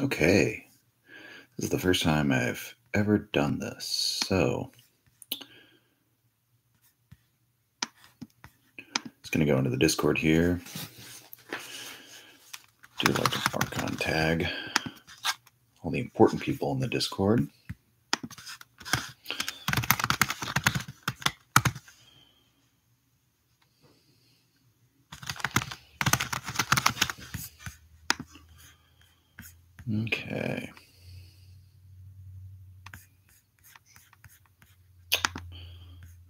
Okay. This is the first time I've ever done this. So it's going to go into the Discord here. Do like an Archon tag. All the important people in the Discord. Okay.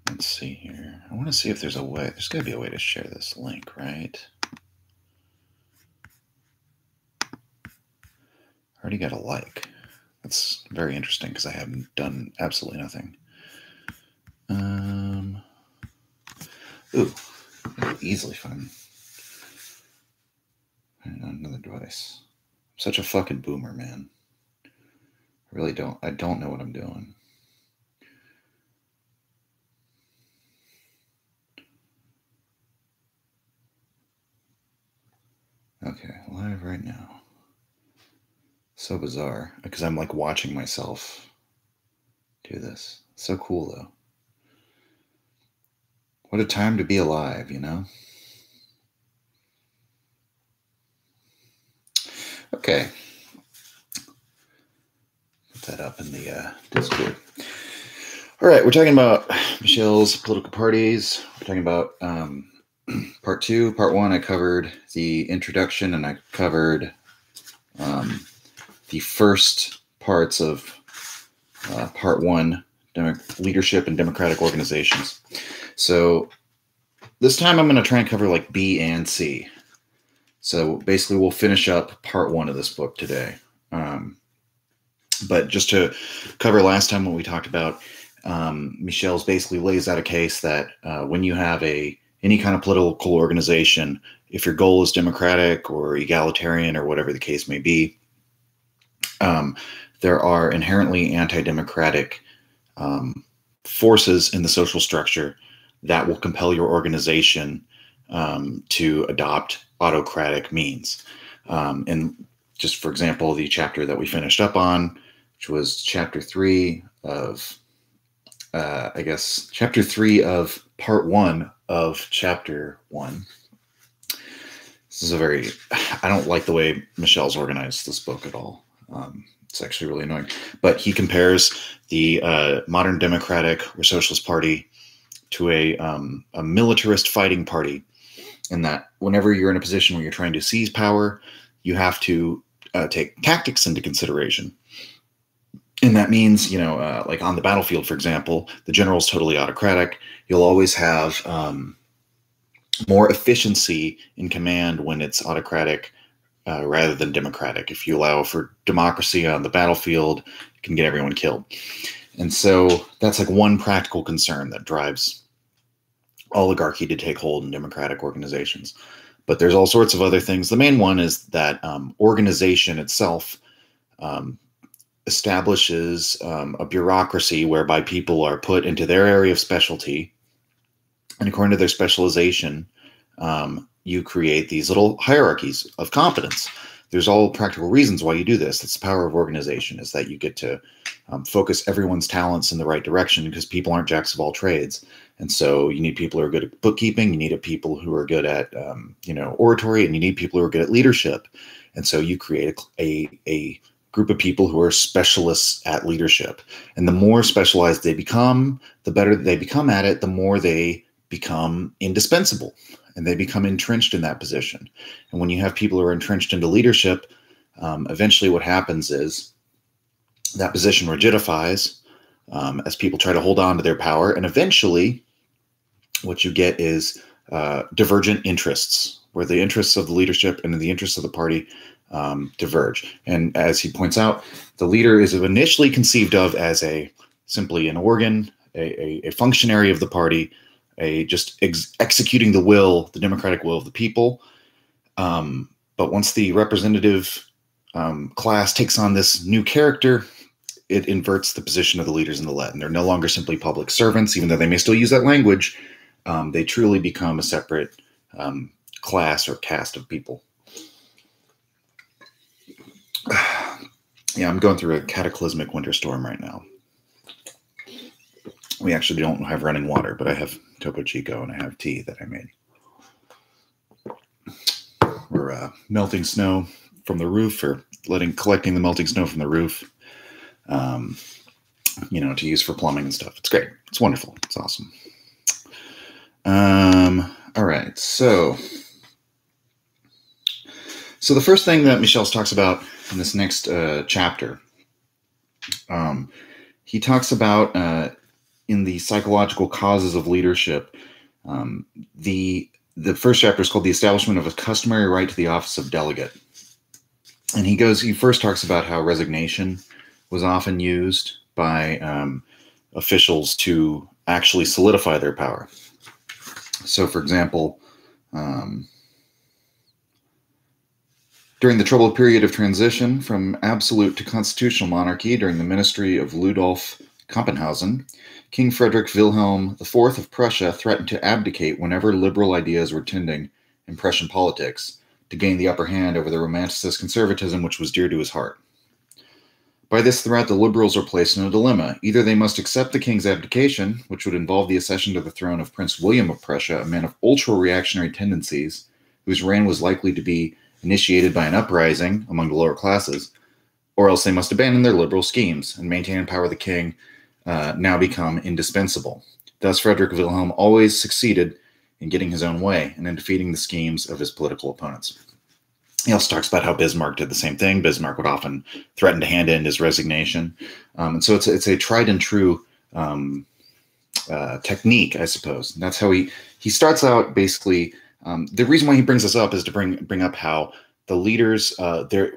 Let's see see if there's a way. There's got to be a way to share this link, right? Already got a like. That's very interesting because I haven't done absolutely nothing. Um. Ooh, easily find another device. I'm such a fucking boomer, man. I really don't. I don't know what I'm doing. Okay, live right now. So bizarre because I'm like watching myself do this. So cool though. What a time to be alive, you know? Okay. Put that up in the uh, Discord. All right, we're talking about Michels' political parties. We're talking about um, part two. Part one, I covered the introduction and I covered um, the first parts of uh, part one leadership and democratic organizations. So this time I'm going to try and cover like B and C. So basically, we'll finish up part one of this book today. Um, but just to cover last time when we talked about, um, Michels basically lays out a case that uh, when you have a any kind of political organization, if your goal is democratic or egalitarian or whatever the case may be, um, there are inherently anti-democratic um, forces in the social structure that will compel your organization um, to adopt autocratic means. Um, and just for example, the chapter that we finished up on, which was chapter three of, uh, I guess, chapter three of part one of chapter one. This is a very, I don't like the way Michels organized this book at all. Um, it's actually really annoying. But he compares the uh, modern Democratic or Socialist Party to a, um, a militarist fighting party, in that whenever you're in a position where you're trying to seize power, you have to uh, take tactics into consideration. And that means, you know, uh, like on the battlefield, for example, the general is totally autocratic. You'll always have um, more efficiency in command when it's autocratic uh, rather than democratic. If you allow for democracy on the battlefield, you can get everyone killed. And so that's like one practical concern that drives oligarchy to take hold in democratic organizations. But there's all sorts of other things. The main one is that um, organization itself um, establishes um, a bureaucracy whereby people are put into their area of specialty. And according to their specialization, um, you create these little hierarchies of competence. There's all practical reasons why you do this. That's the power of organization, is that you get to um, focus everyone's talents in the right direction because people aren't jacks of all trades. And so you need people who are good at bookkeeping, you need people who are good at um, you know oratory, and you need people who are good at leadership. And so you create a, a, a group of people who are specialists at leadership. And the more specialized they become, the better they become at it, the more they become indispensable and they become entrenched in that position. And when you have people who are entrenched into leadership, um, eventually what happens is that position rigidifies um, as people try to hold on to their power. And eventually, what you get is uh, divergent interests, where the interests of the leadership and the interests of the party um, diverge. And as he points out, the leader is initially conceived of as a simply an organ, a, a, a functionary of the party a just ex- executing the will, the democratic will of the people. Um, but once the representative um, class takes on this new character, it inverts the position of the leaders in the Latin. They're no longer simply public servants, even though they may still use that language. Um, they truly become a separate um, class or caste of people. yeah, I'm going through a cataclysmic winter storm right now. We actually don't have running water, but I have Topo Chico and I have tea that I made. We're uh, melting snow from the roof, or letting collecting the melting snow from the roof. Um, you know, to use for plumbing and stuff. It's great. It's wonderful. It's awesome. Um, all right, so so the first thing that Michels talks about in this next uh, chapter, um, he talks about uh, in the psychological causes of leadership. Um, the the first chapter is called "The Establishment of a Customary Right to the Office of Delegate," and he goes. He first talks about how resignation was often used by um, officials to actually solidify their power. So, for example, um, during the troubled period of transition from absolute to constitutional monarchy during the ministry of Ludolf Kampenhausen, King Frederick Wilhelm IV of Prussia threatened to abdicate whenever liberal ideas were tending in Prussian politics to gain the upper hand over the romanticist conservatism which was dear to his heart. By this threat, the liberals are placed in a dilemma. Either they must accept the king's abdication, which would involve the accession to the throne of Prince William of Prussia, a man of ultra reactionary tendencies, whose reign was likely to be initiated by an uprising among the lower classes, or else they must abandon their liberal schemes and maintain in power the king, uh, now become indispensable. Thus, Frederick Wilhelm always succeeded in getting his own way and in defeating the schemes of his political opponents. He also talks about how Bismarck did the same thing. Bismarck would often threaten to hand in his resignation, um, and so it's it's a tried and true um, uh, technique, I suppose. And that's how he he starts out basically. Um, the reason why he brings this up is to bring bring up how the leaders, uh, the,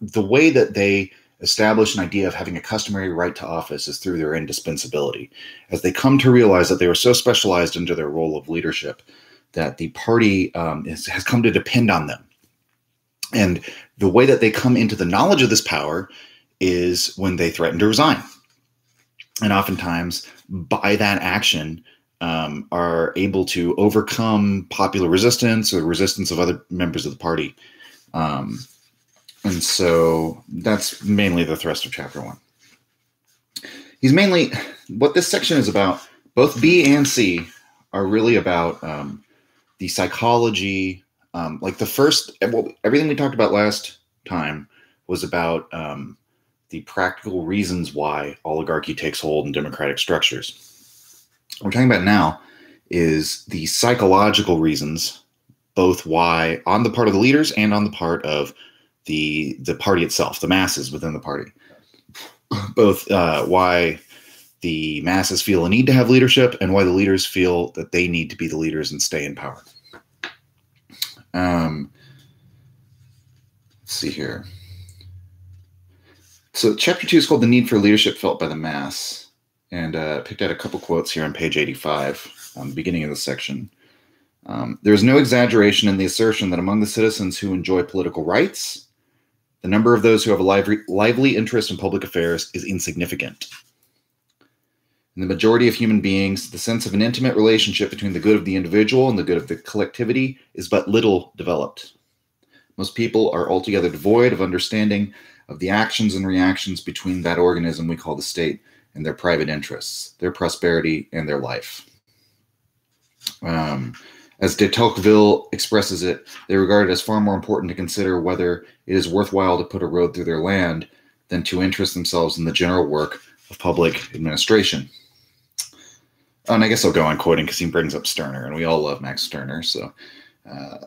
the way that they establish an idea of having a customary right to office is through their indispensability. As they come to realize that they were so specialized into their role of leadership that the party um, is, has come to depend on them and the way that they come into the knowledge of this power is when they threaten to resign. And oftentimes, by that action, um, are able to overcome popular resistance or resistance of other members of the party. Um, and so that's mainly the thrust of chapter one. He's mainly what this section is about. Both B and C are really about um, the psychology um, like the first well, everything we talked about last time was about um, the practical reasons why oligarchy takes hold in democratic structures what we're talking about now is the psychological reasons both why on the part of the leaders and on the part of the the party itself the masses within the party both uh, why the masses feel a need to have leadership and why the leaders feel that they need to be the leaders and stay in power um, let's see here. So, chapter two is called The Need for Leadership Felt by the Mass. And uh, picked out a couple quotes here on page 85, on the beginning of the section. Um, there is no exaggeration in the assertion that among the citizens who enjoy political rights, the number of those who have a lively, lively interest in public affairs is insignificant. In the majority of human beings, the sense of an intimate relationship between the good of the individual and the good of the collectivity is but little developed. Most people are altogether devoid of understanding of the actions and reactions between that organism we call the state and their private interests, their prosperity, and their life. Um, as de Tocqueville expresses it, they regard it as far more important to consider whether it is worthwhile to put a road through their land than to interest themselves in the general work of public administration and I guess I'll go on quoting because he brings up Stirner, and we all love Max Stirner. So uh,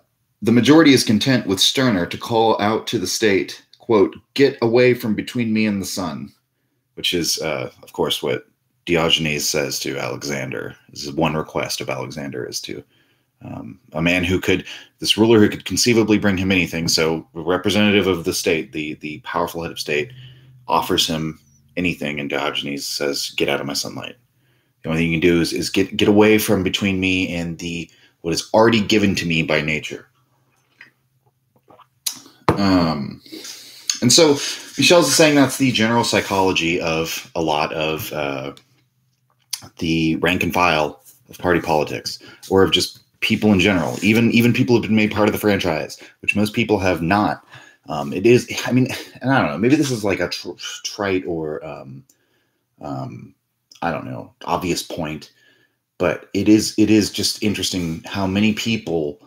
the majority is content with Stirner to call out to the state, quote, get away from between me and the sun, which is, uh, of course, what Diogenes says to Alexander. This is one request of Alexander is to um, a man who could, this ruler who could conceivably bring him anything. So, representative of the state, the the powerful head of state, offers him anything, and Diogenes says, "Get out of my sunlight." The only thing you can do is, is get get away from between me and the what is already given to me by nature. Um, and so Michels is saying that's the general psychology of a lot of uh, the rank and file of party politics, or of just people in general. Even even people who've been made part of the franchise, which most people have not. Um, it is, I mean, and I don't know, maybe this is like a tr- trite or, um, um, I don't know, obvious point, but it is, it is just interesting how many people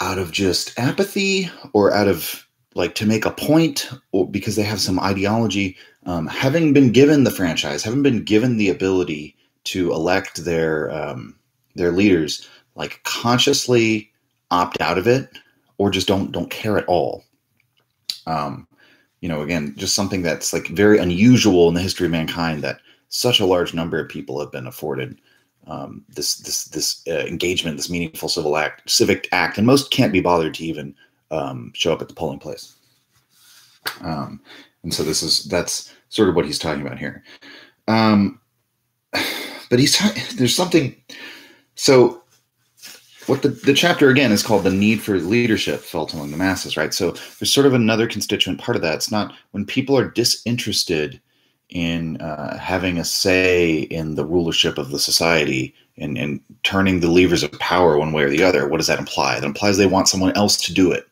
out of just apathy or out of like to make a point or because they have some ideology, um, having been given the franchise, having been given the ability to elect their, um, their leaders, like consciously opt out of it or just don't don't care at all. Um, you know, again, just something that's like very unusual in the history of mankind that such a large number of people have been afforded um, this this this uh, engagement, this meaningful civil act, civic act, and most can't be bothered to even um, show up at the polling place. Um, and so this is that's sort of what he's talking about here. Um, but he's there's something. So what the, the chapter again is called the need for leadership felt among the masses right so there's sort of another constituent part of that it's not when people are disinterested in uh, having a say in the rulership of the society and, and turning the levers of power one way or the other what does that imply that implies they want someone else to do it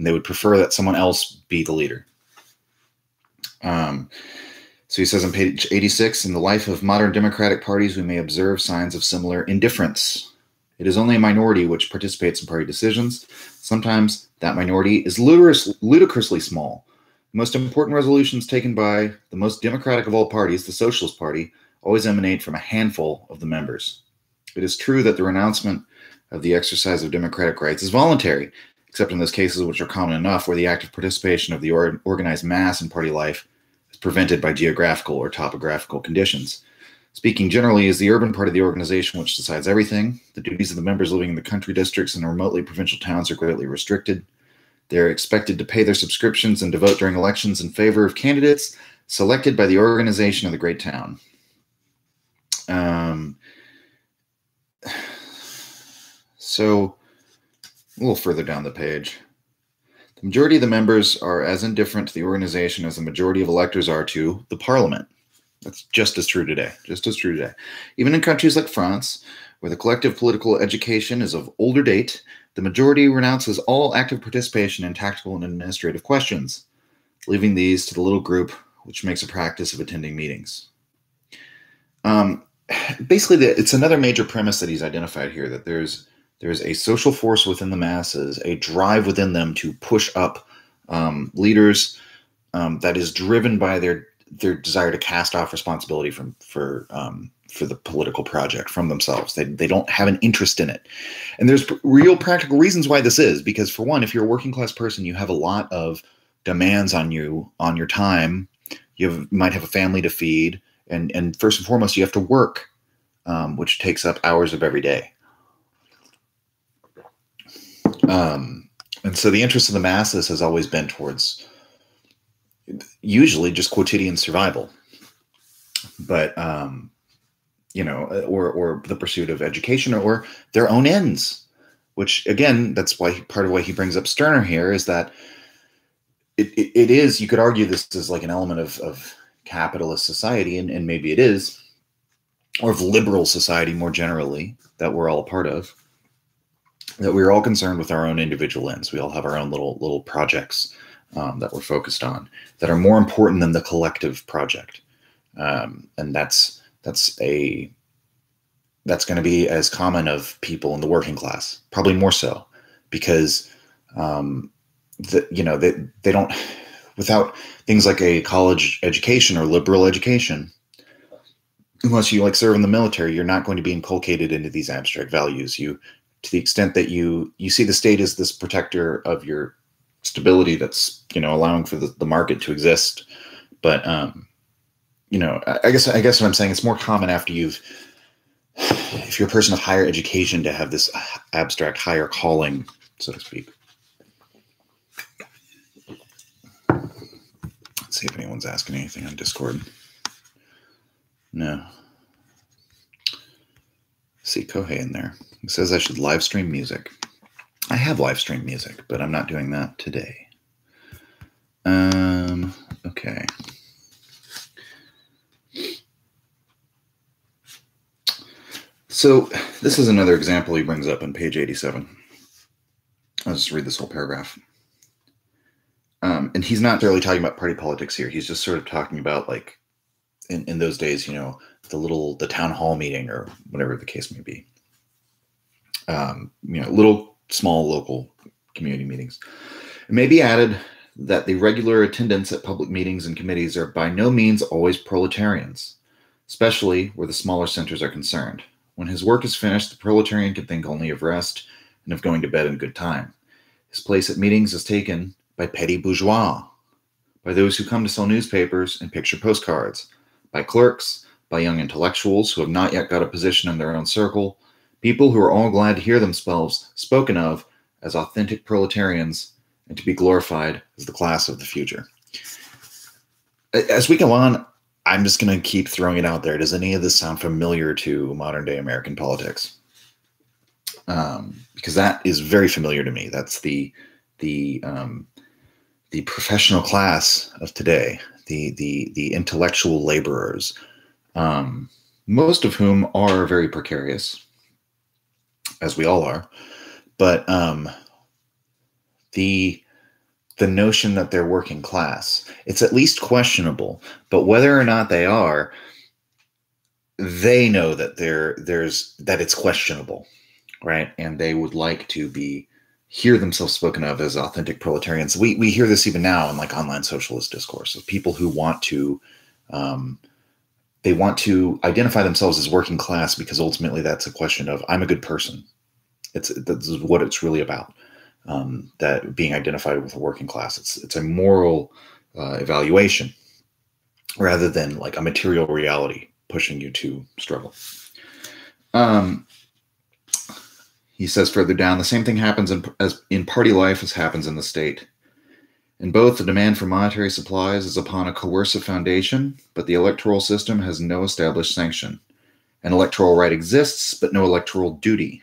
and they would prefer that someone else be the leader um, so he says on page 86 in the life of modern democratic parties we may observe signs of similar indifference it is only a minority which participates in party decisions. Sometimes that minority is ludicrously small. The most important resolutions taken by the most democratic of all parties, the Socialist Party, always emanate from a handful of the members. It is true that the renouncement of the exercise of democratic rights is voluntary, except in those cases which are common enough where the active participation of the or organized mass in party life is prevented by geographical or topographical conditions. Speaking generally, is the urban part of the organization which decides everything. The duties of the members living in the country districts and remotely provincial towns are greatly restricted. They're expected to pay their subscriptions and to vote during elections in favor of candidates selected by the organization of the great town. Um, so, a little further down the page. The majority of the members are as indifferent to the organization as the majority of electors are to the parliament. That's just as true today. Just as true today. Even in countries like France, where the collective political education is of older date, the majority renounces all active participation in tactical and administrative questions, leaving these to the little group which makes a practice of attending meetings. Um, basically, the, it's another major premise that he's identified here that there's there's a social force within the masses, a drive within them to push up um, leaders um, that is driven by their their desire to cast off responsibility from for um, for the political project from themselves. They they don't have an interest in it, and there's real practical reasons why this is. Because for one, if you're a working class person, you have a lot of demands on you on your time. You have, might have a family to feed, and and first and foremost, you have to work, um, which takes up hours of every day. Um, and so the interest of the masses has always been towards usually just quotidian survival. But um you know or or the pursuit of education or their own ends which again that's why part of why he brings up stirner here is that it, it, it is you could argue this is like an element of, of capitalist society and, and maybe it is or of liberal society more generally that we're all a part of that we're all concerned with our own individual ends we all have our own little little projects um, that we're focused on that are more important than the collective project. Um, and that's that's a that's going to be as common of people in the working class, probably more so, because um, the, you know they they don't without things like a college education or liberal education unless you like serve in the military you're not going to be inculcated into these abstract values you to the extent that you you see the state as this protector of your stability that's you know allowing for the, the market to exist. But um you know I, I guess i guess what i'm saying it's more common after you've if you're a person of higher education to have this abstract higher calling so to speak. Let's see if anyone's asking anything on discord. No see Kohei in there. He says I should live stream music. I have live stream music, but I'm not doing that today. Um, okay. So this is another example he brings up on page 87. I'll just read this whole paragraph. um, and he's not really talking about party politics here. He's just sort of talking about like in, in those days, you know, the little the town hall meeting or whatever the case may be. Um, you know, little small local community meetings. It may be added that the regular attendants at public meetings and committees are by no means always proletarians, especially where the smaller centers are concerned. When his work is finished, the proletarian can think only of rest and of going to bed in good time. His place at meetings is taken by petty bourgeois, by those who come to sell newspapers and picture postcards, by clerks, by young intellectuals who have not yet got a position in their own circle, people who are all glad to hear themselves spoken of as authentic proletarians and to be glorified as the class of the future. As we go on, I'm just going to keep throwing it out there. Does any of this sound familiar to modern day American politics? Um, because that is very familiar to me. That's the the um, the professional class of today, the the the intellectual laborers, um, most of whom are very precarious, as we all are. But um, the the notion that they're working class, it's at least questionable. But whether or not they are, they know that there there's that it's questionable, right? And they would like to be hear themselves spoken of as authentic proletarians. We we hear this even now in like online socialist discourse of people who want to um, they want to identify themselves as working class because ultimately that's a question of I'm a good person. It's this is what it's really about. Um, that being identified with a working class, it's it's a moral uh, evaluation rather than like a material reality pushing you to struggle. Um, he says further down, the same thing happens in, as in party life as happens in the state. In both, the demand for monetary supplies is upon a coercive foundation, but the electoral system has no established sanction. An electoral right exists, but no electoral duty.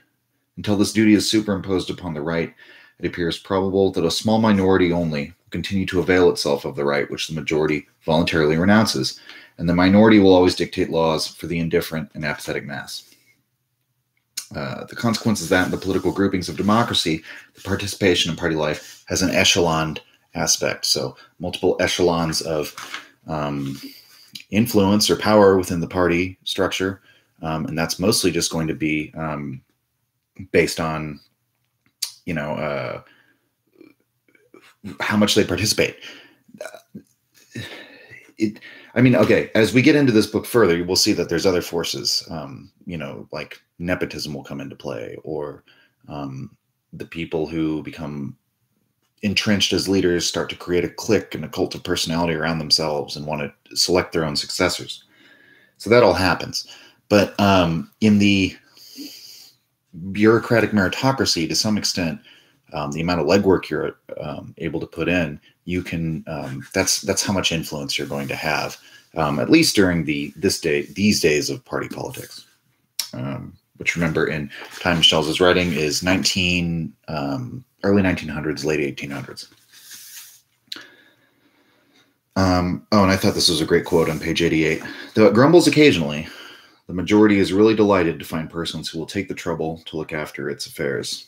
Until this duty is superimposed upon the right, it appears probable that a small minority only will continue to avail itself of the right which the majority voluntarily renounces, and the minority will always dictate laws for the indifferent and apathetic mass. Uh, the consequence is that in the political groupings of democracy, the participation in party life has an echeloned aspect. So, multiple echelons of um, influence or power within the party structure. Um, and that's mostly just going to be um, based on, you know, uh, how much they participate. It, I mean, okay, as we get into this book further, we'll see that there's other forces, um, you know, like nepotism will come into play, or um, the people who become entrenched as leaders start to create a clique and a cult of personality around themselves and want to select their own successors. So that all happens. But um, in the bureaucratic meritocracy, to some extent, um, the amount of legwork you're um, able to put in, you can. Um, that's that's how much influence you're going to have, um, at least during the this day these days of party politics. Um, which remember in time Michels' writing is 19 um, early 1900s, late 1800s. Um, oh, and I thought this was a great quote on page 88. Though it grumbles occasionally, the majority is really delighted to find persons who will take the trouble to look after its affairs.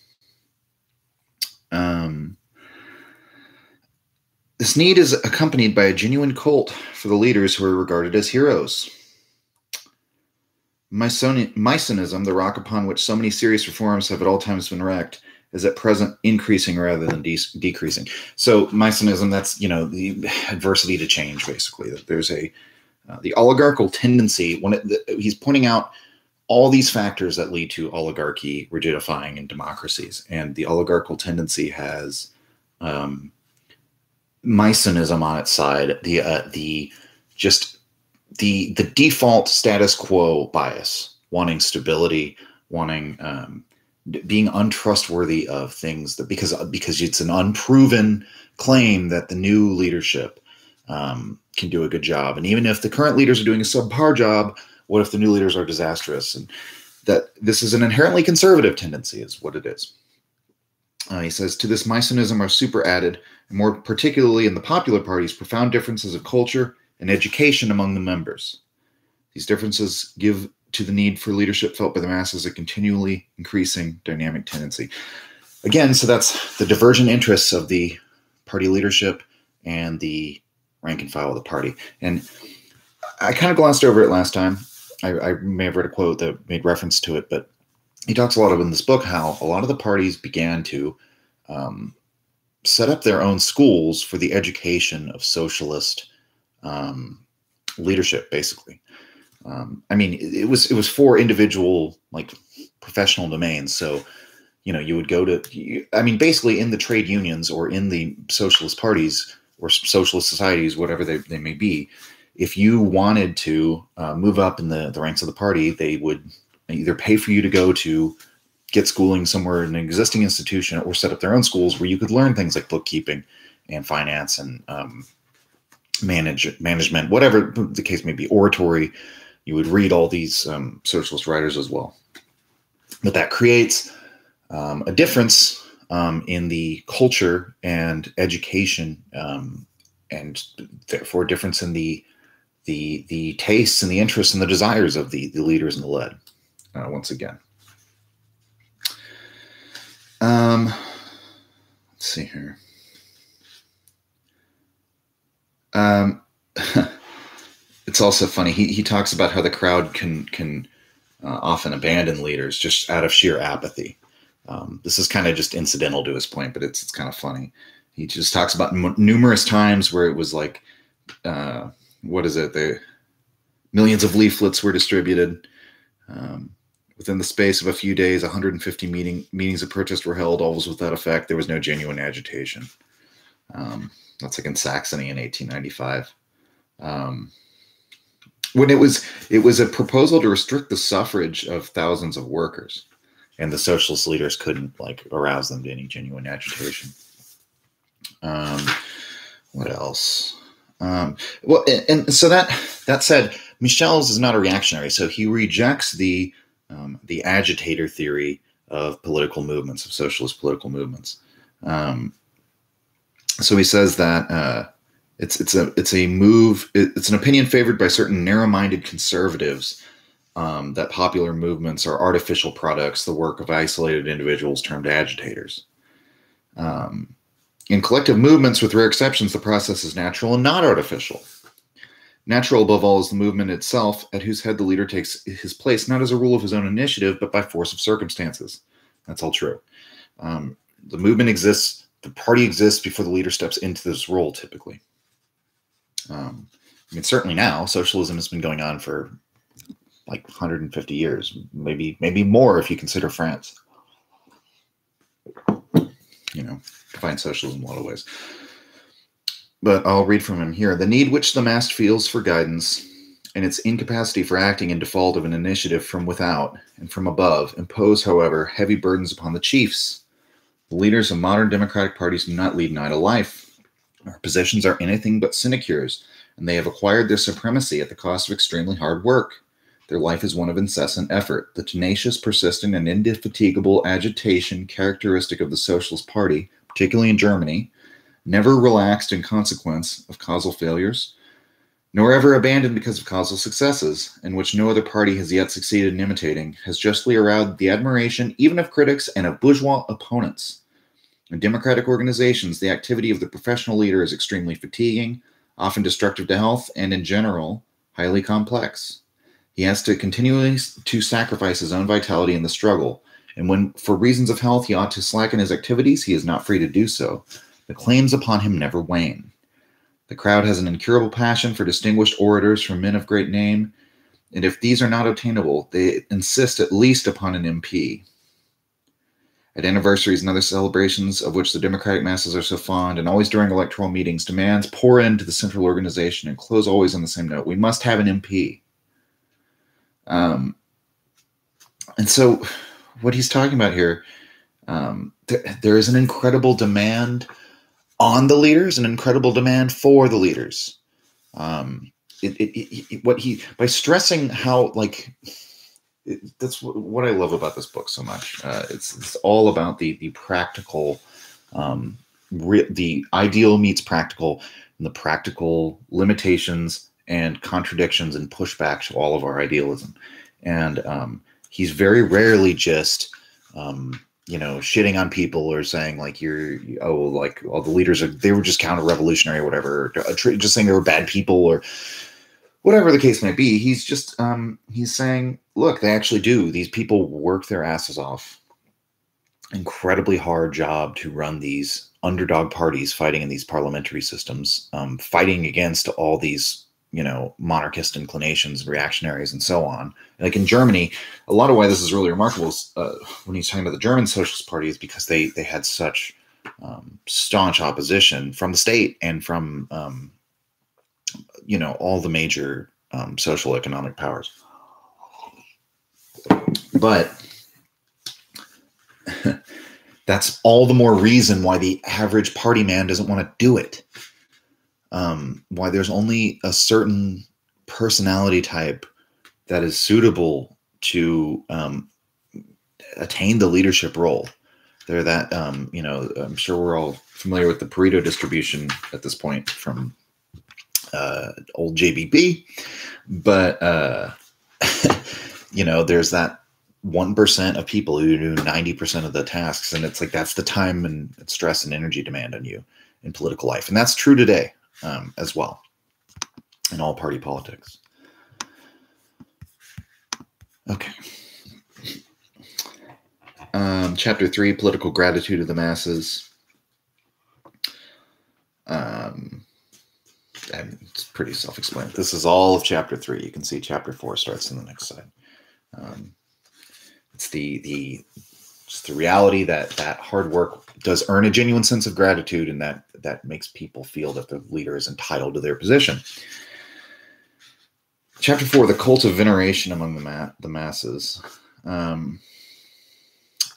Um, this need is accompanied by a genuine cult for the leaders who are regarded as heroes. Misoneism, the rock upon which so many serious reforms have at all times been wrecked, is at present increasing rather than de- decreasing. So Misoneism, that's you know the adversity to change, basically. That there's a uh, the oligarchical tendency when it, the, he's pointing out all these factors that lead to oligarchy rigidifying in democracies, and the oligarchical tendency has um, Misoneism on its side. The uh, the just the the default status quo bias, wanting stability, wanting um, being untrustworthy of things that because because it's an unproven claim that the new leadership um, can do a good job, and even if the current leaders are doing a subpar job, what if the new leaders are disastrous? And that this is an inherently conservative tendency, is what it is. Uh, he says to this Misoneism are super added, and more particularly in the popular parties, profound differences of culture and education among the members. These differences give to the need for leadership felt by the masses a continually increasing dynamic tendency. Again, so that's the divergent interests of the party leadership and the rank and file of the party. And I kind of glossed over it last time. I, I, may have read a quote that made reference to it, but he talks a lot of in this book how a lot of the parties began to um, set up their own schools for the education of socialist um, leadership, basically. Um, I mean, it, was it was for individual like professional domains. So, you know, you would go to, I mean, basically in the trade unions or in the socialist parties or socialist societies, whatever they, they may be, if you wanted to uh, move up in the, the ranks of the party, they would either pay for you to go to get schooling somewhere in an existing institution or set up their own schools where you could learn things like bookkeeping and finance and um, manage management, whatever the case may be, oratory. You would read all these um, socialist writers as well. But that creates um, a difference um, in the culture and education, um, and therefore a difference in the the the tastes and the interests and the desires of the the leaders and the led. Uh, once again. Um, let's see here. Um, it's also funny. He he talks about how the crowd can can uh, often abandon leaders just out of sheer apathy. Um, this is kind of just incidental to his point, but it's it's kind of funny. He just talks about numerous times where it was like, uh, what is it? The millions of leaflets were distributed. Um, within the space of a few days, 150 meeting meetings of protest were held. All was without effect. There was no genuine agitation. Um, that's like in Saxony in 1895. When it was it was a proposal to restrict the suffrage of thousands of workers and the socialist leaders couldn't like arouse them to any genuine agitation. Um, what else? Um, well and, and, so that that said michels is not a reactionary so he rejects the um, the agitator theory of political movements of socialist political movements. Um, so he says that uh, it's it's a it's a move. It's an opinion favored by certain narrow-minded conservatives um, that popular movements are artificial products, the work of isolated individuals termed agitators. Um, in collective movements, with rare exceptions, the process is natural and not artificial. Natural, above all, is the movement itself, at whose head the leader takes his place, not as a rule of his own initiative, but by force of circumstances. That's all true. Um, the movement exists, the party exists before the leader steps into this role, typically. Um, I mean, certainly now socialism has been going on for like 150 years, maybe maybe more if you consider France. You know, define socialism in a lot of ways. But I'll read from him here. The need which the mass feels for guidance and its incapacity for acting in default of an initiative from without and from above impose, however, heavy burdens upon the chiefs. The leaders of modern democratic parties do not lead an idle life. Our possessions are anything but sinecures, and they have acquired their supremacy at the cost of extremely hard work. Their life is one of incessant effort. The tenacious, persistent, and indefatigable agitation characteristic of the Socialist Party, particularly in Germany, never relaxed in consequence of causal failures, nor ever abandoned because of causal successes, and which no other party has yet succeeded in imitating, has justly aroused the admiration even of critics and of bourgeois opponents. In democratic organizations, the activity of the professional leader is extremely fatiguing, often destructive to health, and in general, highly complex. He has to continually to sacrifice his own vitality in the struggle, and when for reasons of health he ought to slacken his activities, he is not free to do so. The claims upon him never wane. The crowd has an incurable passion for distinguished orators from men of great name, and if these are not obtainable, they insist at least upon an MP. At anniversaries and other celebrations of which the Democratic masses are so fond, and always during electoral meetings, demands pour into the central organization and close always on the same note. We must have an MP. Um, and so, what he's talking about here, um, th- there is an incredible demand on the leaders, an incredible demand for the leaders. Um, it, it, it, what he by stressing how like that's what I love about this book so much. Uh, it's it's all about the the practical, um, the ideal meets practical, and the practical limitations and contradictions and pushback to all of our idealism. And um, he's very rarely just um, you know, shitting on people or saying like you're oh like all the leaders are they were just counter revolutionary or whatever, uh, just saying they were bad people or whatever the case may be. He's just um, he's saying, look, they actually do. These people work their asses off, incredibly hard job to run these underdog parties fighting in these parliamentary systems, um, fighting against all these you know monarchist inclinations reactionaries and so on like in germany a lot of why this is really remarkable is, uh, when he's talking about the german socialist party is because they they had such um, staunch opposition from the state and from um, you know all the major um, social economic powers but that's all the more reason why the average party man doesn't want to do it um, why there's only a certain personality type that is suitable to um, attain the leadership role. They're that, um, you know, I'm sure we're all familiar with the Pareto distribution at this point from uh, old JBP, but, uh, you know, there's that 1% of people who do 90% of the tasks. And it's like that's the time and stress and energy demand on you in political life. And that's true today um, as well in all party politics. Okay. Um, chapter three political gratitude of the masses. Um, and it's pretty self explanatory. This is all of chapter three. You can see chapter four starts in the next slide. Um, it's the the it's the reality that that hard work does earn a genuine sense of gratitude and that that makes people feel that the leader is entitled to their position chapter four the cult of veneration among the, ma- the masses um,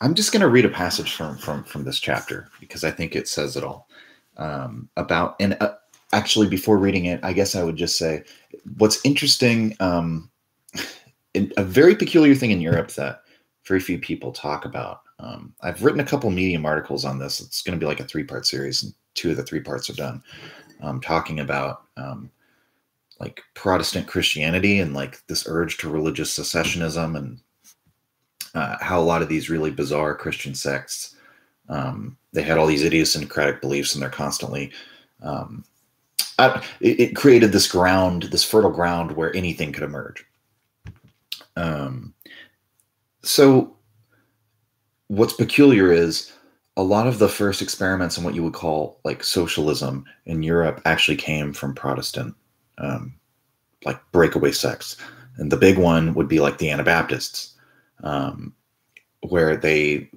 i'm just going to read a passage from from from this chapter because i think it says it all um, about and uh, actually before reading it i guess i would just say what's interesting um, a very peculiar thing in europe that very few people talk about um, I've written a couple Medium articles on this. It's going to be like a three part series, and two of the three parts are done, um, talking about um, like Protestant Christianity and like this urge to religious secessionism and uh, how a lot of these really bizarre Christian sects um, they had all these idiosyncratic beliefs and they're constantly um, I, it, created this ground, this fertile ground where anything could emerge. Um, so what's peculiar is a lot of the first experiments in what you would call like socialism in Europe actually came from Protestant, um, like breakaway sects. And the big one would be like the Anabaptists, um, where they,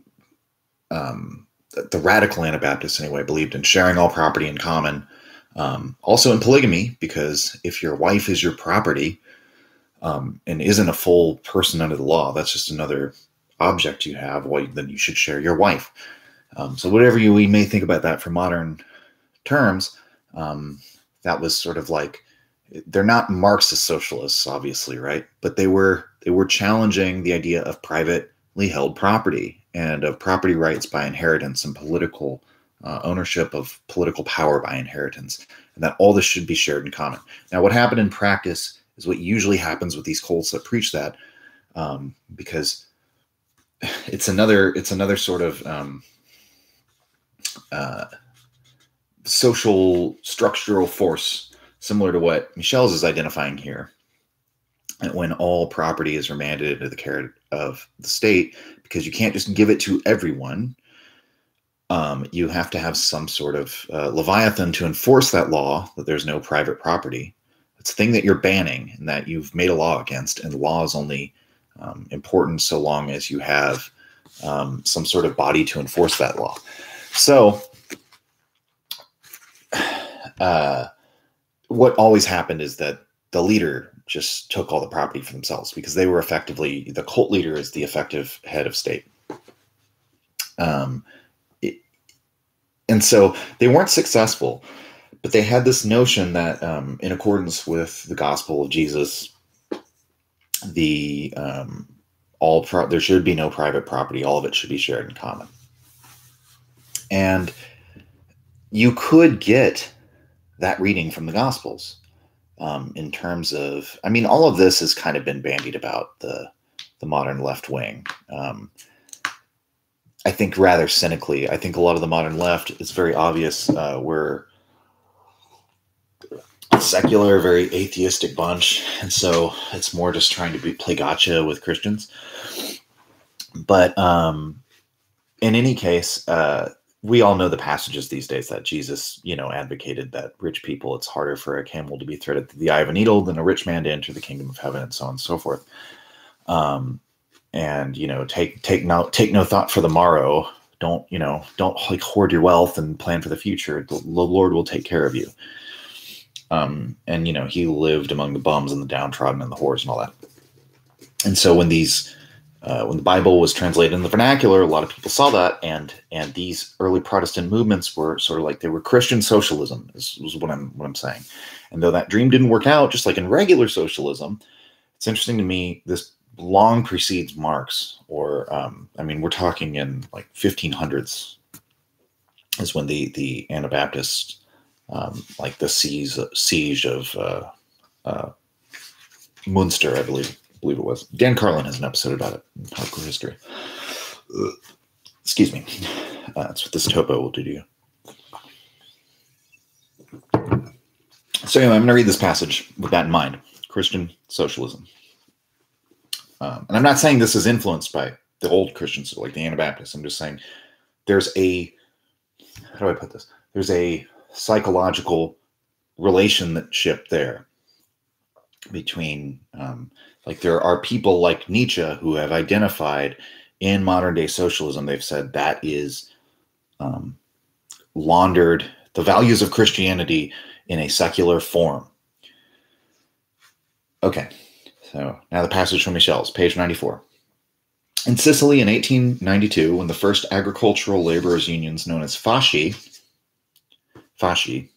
um, the radical Anabaptists anyway, believed in sharing all property in common. Um, also in polygamy, because if your wife is your property um, and isn't a full person under the law, that's just another object you have, well, then you should share your wife. Um, so whatever you we may think about that for modern terms, um, that was sort of like they're not Marxist socialists, obviously, right? But they were they were challenging the idea of privately held property and of property rights by inheritance and political uh, ownership of political power by inheritance, and that all this should be shared in common. Now, what happened in practice is what usually happens with these cults that preach that, um, because it's another it's another sort of um, uh, social structural force similar to what Michels is identifying here. When all property is remanded into the care of the state, because you can't just give it to everyone, um, you have to have some sort of uh, leviathan to enforce that law that there's no private property. It's a thing that you're banning and that you've made a law against, and law is only um, important so long as you have um, some sort of body to enforce that law. So, uh, what always happened is that the leader just took all the property for themselves because they were effectively the cult leader is the effective head of state. Um, and so they weren't successful, but they had this notion that, um, in accordance with the gospel of Jesus, the um, all pro- there should be no private property. All of it should be shared in common. And you could get that reading from the Gospels um, in terms of. I mean, all of this has kind of been bandied about the the modern left wing. Um, I think rather cynically. I think a lot of the modern left is very obvious. Uh, we're a secular, very atheistic bunch, and so it's more just trying to be play gotcha with Christians. But um, in any case, uh, we all know the passages these days that Jesus, you know, advocated that rich people, it's harder for a camel to be threaded through the eye of a needle than a rich man to enter the kingdom of heaven, and so on and so forth. Um, and you know, take take no take no thought for the morrow. Don't you know? Don't like hoard your wealth and plan for the future. The, the Lord will take care of you. Um, and you know, he lived among the bums and the downtrodden and the whores and all that. And so when these uh, when the Bible was translated in the vernacular, a lot of people saw that, and and these early Protestant movements were sort of like they were Christian socialism, is, is what I'm what I'm saying. And though that dream didn't work out, just like in regular socialism, it's interesting to me. This long precedes Marx, or um, I mean, we're talking in like 1500s is when the the Anabaptist, um, like the siege siege of uh, uh, Munster, I believe believe it was. Dan Carlin has an episode about it in hardcore history. excuse me. Uh, that's what this topo will do to you. So anyway, I'm going to read this passage with that in mind. Christian socialism. Um, and I'm not saying this is influenced by the old Christians, like the Anabaptists. I'm just saying there's a, how do I put this? There's a psychological relationship there between um, like there are people like Nietzsche who have identified in modern day socialism, they've said that is um, laundered the values of Christianity in a secular form. Okay, so now the passage from Michels, page 94. In Sicily in 1892, when the first agricultural laborers' unions known as Fasci, Fasci,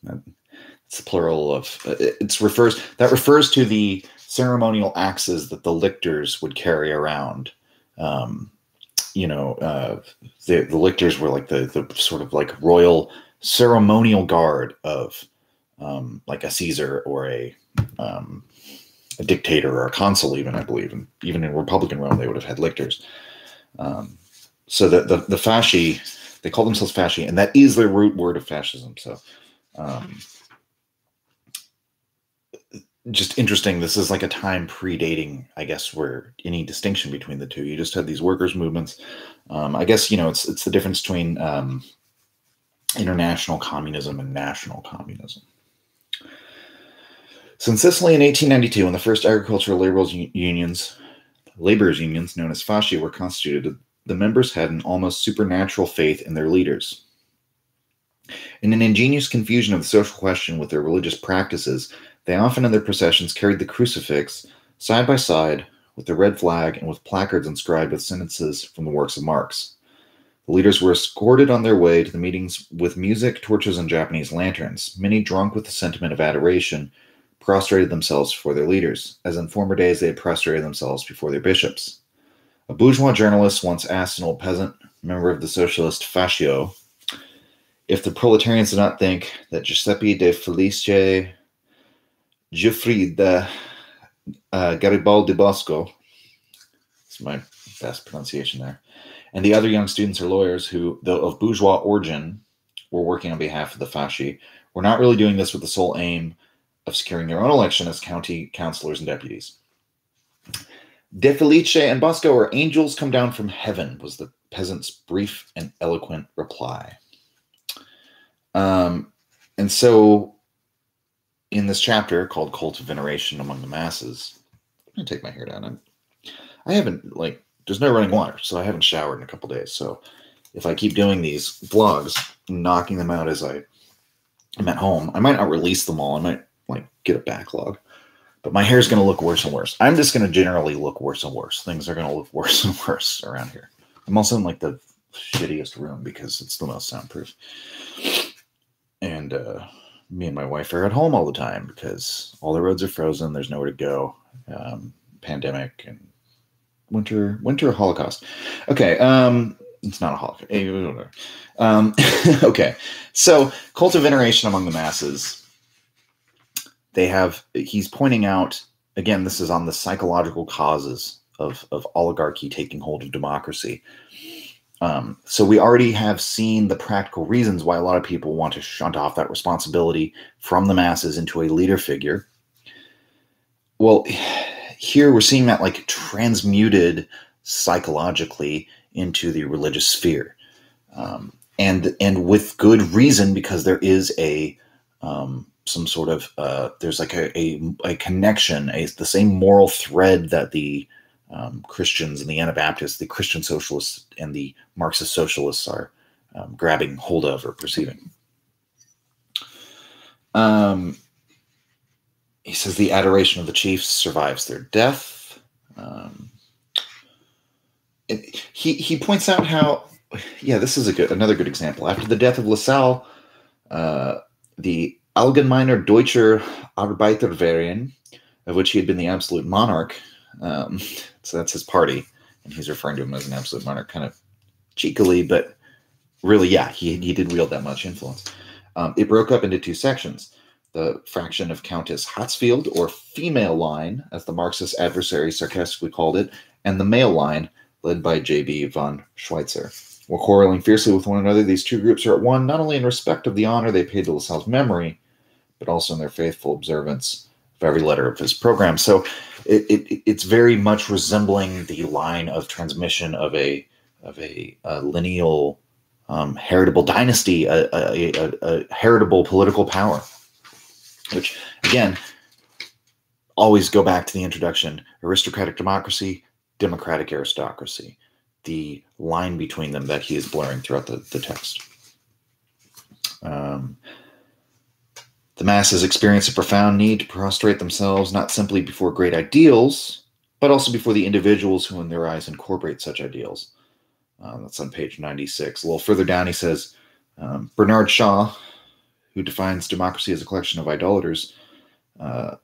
it's the plural of, it refers, that refers to the ceremonial axes that the lictors would carry around. Um, you know, uh, the, the lictors were like the, the sort of like royal ceremonial guard of um, like a Caesar or a, um, a dictator or a consul, even I believe, and even in Republican Rome, they would have had lictors. Um, so the, the the fasci, they call themselves fasci, and that is the root word of fascism. So um, just interesting. This is like a time predating, I guess, where any distinction between the two. You just had these workers' movements. Um, I guess you know it's it's the difference between um, international communism and national communism. So in Sicily in 1892, when the first agricultural laborers unions, laborers unions known as fasci, were constituted, the members had an almost supernatural faith in their leaders. In an ingenious confusion of the social question with their religious practices, they often in their processions carried the crucifix side by side with the red flag and with placards inscribed with sentences from the works of Marx. The leaders were escorted on their way to the meetings with music, torches, and Japanese lanterns. Many, drunk with the sentiment of adoration, prostrated themselves before their leaders, as in former days they had prostrated themselves before their bishops. A bourgeois journalist once asked an old peasant, member of the socialist Fascio, if the proletarians did not think that Giuseppe de Felice Giuffrida uh, Garibaldi Bosco. It's my best pronunciation there. And the other young students or lawyers who, though of bourgeois origin, were working on behalf of the Fasci, were not really doing this with the sole aim of securing their own election as county councilors and deputies. De Felice and Bosco are angels come down from heaven, was the peasant's brief and eloquent reply. Um, and so in this chapter called Cult of Veneration Among the Masses, I'm gonna take my hair down. I'm, I haven't like there's no running water, so I haven't showered in a couple days. So if I keep doing these vlogs, knocking them out as I am at home, I might not release them all. I might like get a backlog. But my hair is going to look worse and worse. I'm just going to generally look worse and worse. Things are going to look worse and worse around here. I'm also in like the shittiest room because it's the most soundproof. And uh me and my wife are at home all the time because all the roads are frozen. There's nowhere to go. Um, pandemic and winter, winter Holocaust. Okay. Um, it's not a holocaust. Eh, um, okay. So cult of veneration among the masses. They have, he's pointing out, again, this is on the psychological causes of, of oligarchy taking hold of democracy. Um, so we already have seen the practical reasons why a lot of people want to shunt off that responsibility from the masses into a leader figure. Well, here we're seeing that like transmuted psychologically into the religious sphere, um, and and with good reason because there is a um, some sort of uh, there's like a, a, a connection, a, the same moral thread that the um, Christians and the Anabaptists, the Christian socialists and the Marxist socialists are um, grabbing hold of or perceiving. Um, he says the adoration of the chiefs survives their death. Um, it, he he points out how, yeah, this is a good another good example. After the death of Lassalle, uh, the Allgemeiner Deutscher Arbeiterverein, of which he had been the absolute monarch, um, so that's his party, and he's referring to him as an absolute monarch, kind of cheekily, but really, yeah, he he did wield that much influence. Um, it broke up into two sections the fraction of Countess Hatzfeldt, or female line, as the Marxist adversary sarcastically called it, and the male line, led by J.B. von Schweitzer. While quarreling fiercely with one another, these two groups are at one not only in respect of the honor they paid to Lassalle's memory, but also in their faithful observance of every letter of his program. So it, it, it's very much resembling the line of transmission of a of a, a lineal um, heritable dynasty, a, a, a, heritable political power which again always go back to the introduction. Aristocratic democracy democratic aristocracy. The line between them that he is blurring throughout the, the text. Um, the masses experience a profound need to prostrate themselves not simply before great ideals but also before the individuals who in their eyes incorporate such ideals uh, that's on page 96 a little further down he says um, bernard shaw who defines democracy as a collection of idolaters, uh,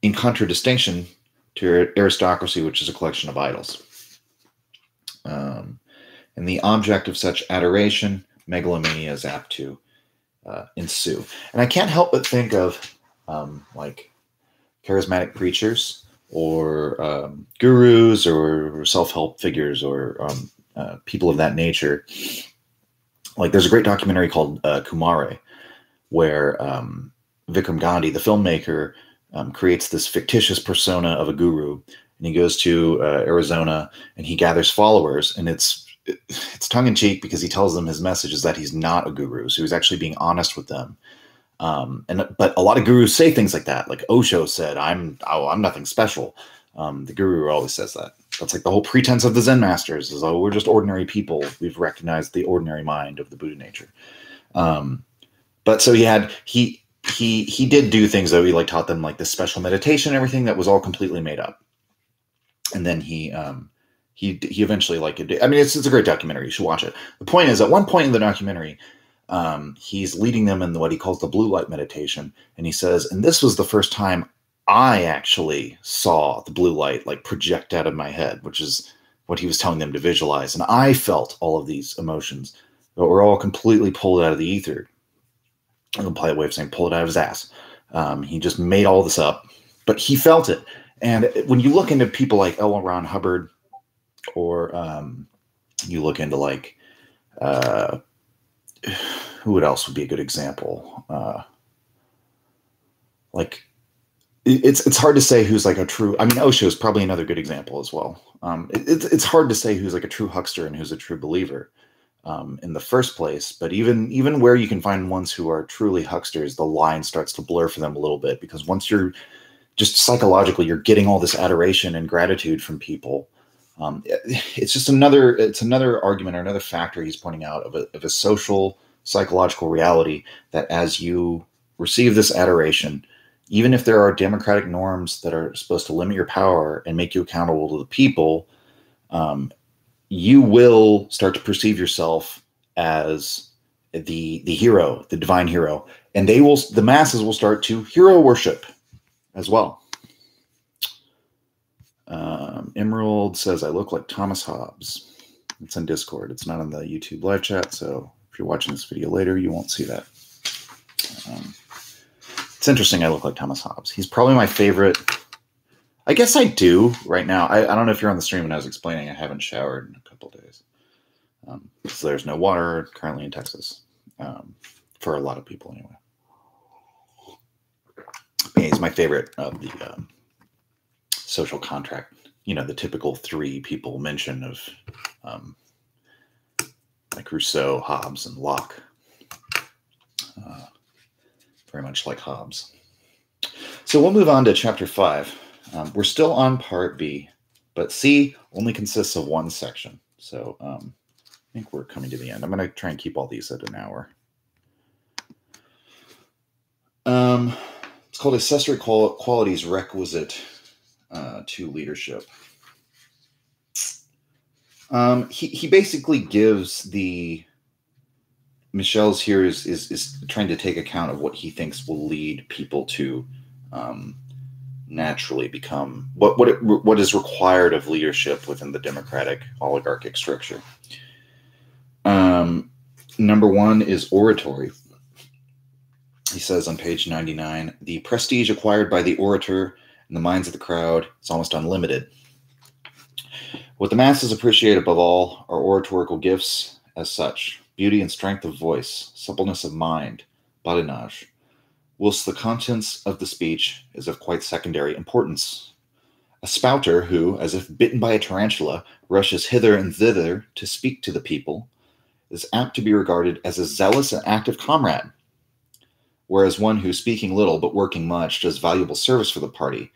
in contradistinction to aristocracy, which is a collection of idols. Um, and the object of such adoration, megalomania, is apt to uh, ensue. And I can't help but think of um, like charismatic preachers or um, gurus or self help figures or um, uh, people of that nature like there's a great documentary called uh, Kumare, where um, Vikram Gandhi, the filmmaker, um, creates this fictitious persona of a guru, and he goes to uh, Arizona and he gathers followers, and it's it's tongue in cheek because he tells them his message is that he's not a guru, so he's actually being honest with them. Um, and but a lot of gurus say things like that, like Osho said, "I'm oh, I'm nothing special." Um, the guru always says that. That's like the whole pretense of the Zen masters is, oh, we're just ordinary people. We've recognized the ordinary mind of the Buddha nature. Um, but so he had he he he did do things though. He like taught them like this special meditation, everything that was all completely made up. And then he um, he he eventually like it. I mean, it's it's a great documentary. You should watch it. The point is, at one point in the documentary, um, he's leading them in what he calls the blue light meditation, and he says, and this was the first time I actually saw the blue light like project out of my head, which is what he was telling them to visualize. And I felt all of these emotions that were all completely pulled out of the ether. A polite way of saying pull it out of his ass. Um, he just made all this up, but he felt it. And when you look into people like L. Ron Hubbard, or um, you look into like, uh, who would else would be a good example? Uh, like it's it's hard to say who's like a true. I mean, Osho is probably another good example as well. Um, it's it's hard to say who's like a true huckster and who's a true believer um, in the first place. But even even where you can find ones who are truly hucksters, the line starts to blur for them a little bit because once you're just psychologically you're getting all this adoration and gratitude from people. Um, it's just another it's another argument or another factor he's pointing out of a, of a social psychological reality that as you receive this adoration even if there are democratic norms that are supposed to limit your power and make you accountable to the people, um, you will start to perceive yourself as the the hero, the divine hero, and they will the masses will start to hero worship as well. Um, Emerald says, "I look like Thomas Hobbes." It's in Discord. It's not on the YouTube live chat, so if you're watching this video later, you won't see that. Um, it's interesting. I look like Thomas Hobbes. He's probably my favorite. I guess I do right now. I, I don't know if you're on the stream and I was explaining. I haven't showered in a couple days. Um, so there's no water currently in Texas um, for a lot of people, anyway. He's my favorite of the um, social contract. You know, the typical three people mention of um, like Rousseau, Hobbes, and Locke. Uh, very much like Hobbes. So we'll move on to chapter five. Um, we're still on part B, but C only consists of one section. So um, I think we're coming to the end. I'm going to try and keep all these at an hour. Um, it's called accessory qual- qualities requisite uh, to leadership. Um, he, he basically gives the Michels here is, is is trying to take account of what he thinks will lead people to um, naturally become what what it, what is required of leadership within the democratic oligarchic structure. Um, number one is oratory. He says on page 99 the prestige acquired by the orator in the minds of the crowd is almost unlimited. What the masses appreciate above all are oratorical gifts as such beauty and strength of voice, suppleness of mind, badinage, whilst the contents of the speech is of quite secondary importance. A spouter who, as if bitten by a tarantula, rushes hither and thither to speak to the people, is apt to be regarded as a zealous and active comrade, whereas one who, speaking little but working much, does valuable service for the party,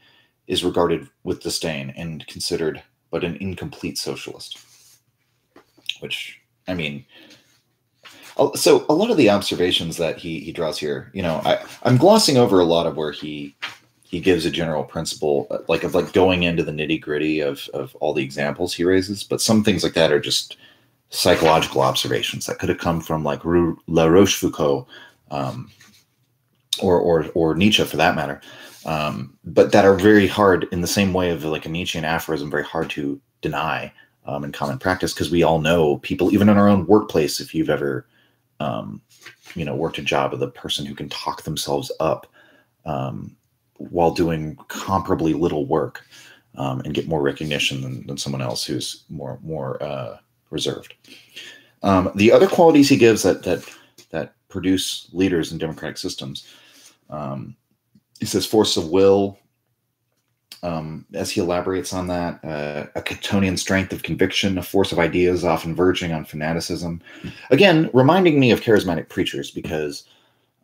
is regarded with disdain and considered but an incomplete socialist. Which, I mean, so a lot of the observations that he he draws here, you know, I I'm glossing over a lot of where he he gives a general principle, uh, like of like going into the nitty gritty of of all the examples he raises, but some things like that are just psychological observations that could have come from like La Rochefoucauld, um, or or or Nietzsche for that matter, um, but that are very hard in the same way of like a Nietzschean aphorism, very hard to deny um, in common practice because we all know people, even in our own workplace, if you've ever um, you know, worked a job of the person who can talk themselves up um, while doing comparably little work um, and get more recognition than, than someone else who's more more uh, reserved. Um, the other qualities he gives that that that produce leaders in democratic systems, um, he says force of will, um, as he elaborates on that, uh, a Catonian strength of conviction, a force of ideas often verging on fanaticism. Again, reminding me of charismatic preachers because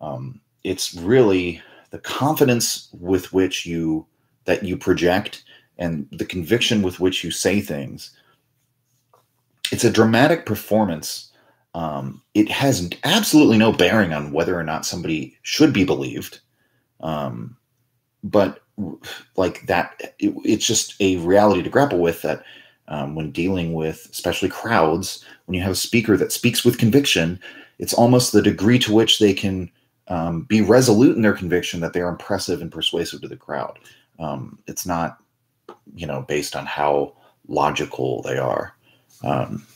um, it's really the confidence with which you that you project and the conviction with which you say things. It's a dramatic performance. Um, it has absolutely no bearing on whether or not somebody should be believed. Um, but like that it, it's just a reality to grapple with that um, when dealing with especially crowds when you have a speaker that speaks with conviction it's almost the degree to which they can um, be resolute in their conviction that they're impressive and persuasive to the crowd. Um, it's not you know based on how logical they are. Um,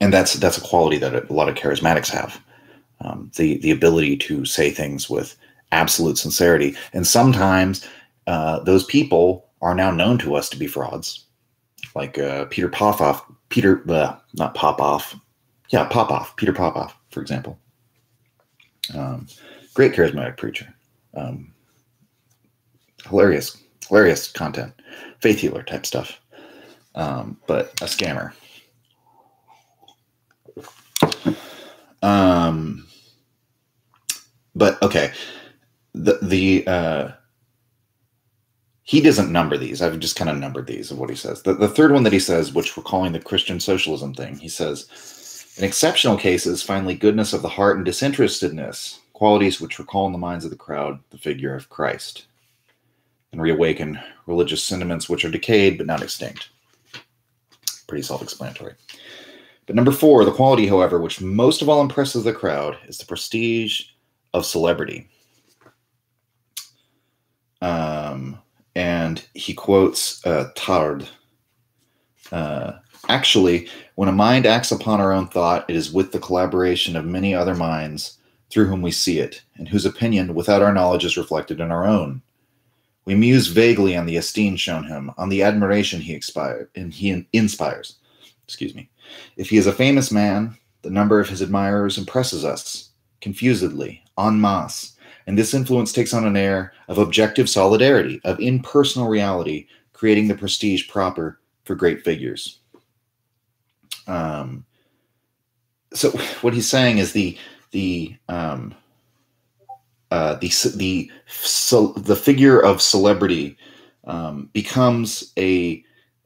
and that's that's a quality that a lot of charismatics have um, the the ability to say things with absolute sincerity. And sometimes uh, those people are now known to us to be frauds, like uh, Peter Popoff, Peter, uh, not Popoff, yeah, Popoff, Peter Popoff, for example. Um, great charismatic preacher. Um, hilarious, hilarious content, faith healer type stuff, um, but a scammer. Um, but okay, the the uh, he doesn't number these. I've just kind of numbered these of what he says. The, the third one that he says, which we're calling the Christian socialism thing, he says, in exceptional cases, finally, goodness of the heart and disinterestedness, qualities which recall in the minds of the crowd the figure of Christ, and reawaken religious sentiments which are decayed but not extinct. Pretty self explanatory. But number four, the quality, however, which most of all impresses the crowd is the prestige of celebrity. Um, and he quotes uh, Tarde. Uh, Actually, when a mind acts upon our own thought, it is with the collaboration of many other minds through whom we see it, and whose opinion, without our knowledge, is reflected in our own. We muse vaguely on the esteem shown him, on the admiration he expired and he inspires. excuse me. If he is a famous man, the number of his admirers impresses us, confusedly, en masse, and this influence takes on an air of objective solidarity, of impersonal reality, creating the prestige proper for great figures. Um, so what he's saying is the the um, uh, the the so the figure of celebrity um, becomes a,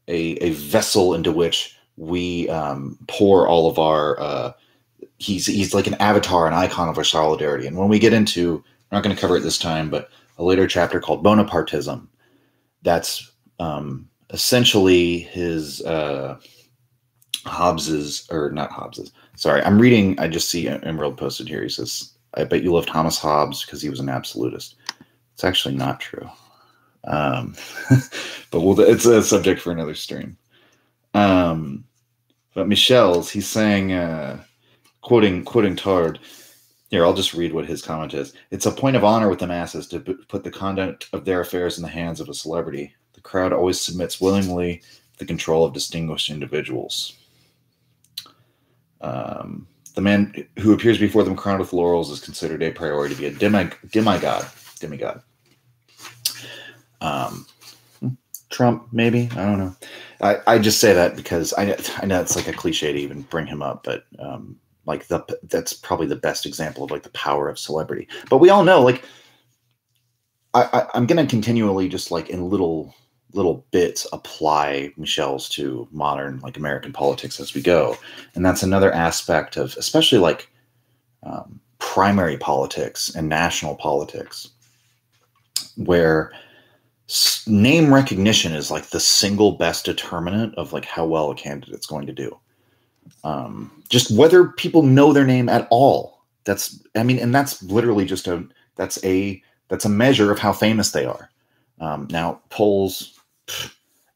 a a vessel into which we um, pour all of our. Uh, he's he's like an avatar, an icon of our solidarity. And when we get into, I'm not going to cover it this time, but a later chapter called Bonapartism, that's um, essentially his uh, Hobbes's or not Hobbes's. Sorry, I'm reading. I just see Emerald posted here. He says, "I bet you love Thomas Hobbes because he was an absolutist." It's actually not true, um, but we'll, it's a subject for another stream. Um, but Michels, he's saying, uh, quoting quoting Tarde. Here, I'll just read what his comment is. It's a point of honor with the masses to put the conduct of their affairs in the hands of a celebrity. The crowd always submits willingly to the control of distinguished individuals. Um, the man who appears before them crowned with laurels is considered a priority to be a demigod. Demigod. Um, Trump, maybe I don't know. I, I just say that because I I know it's like a cliche to even bring him up, but um, like the that's probably the best example of like the power of celebrity. But we all know, like, I, I I'm gonna continually just like in little little bits apply Michels to modern like American politics as we go, and that's another aspect of especially like um, primary politics and national politics, where name recognition is like the single best determinant of like how well a candidate's going to do. Um, just whether people know their name at all. That's I mean, and that's literally just a that's a that's a measure of how famous they are. Um, now polls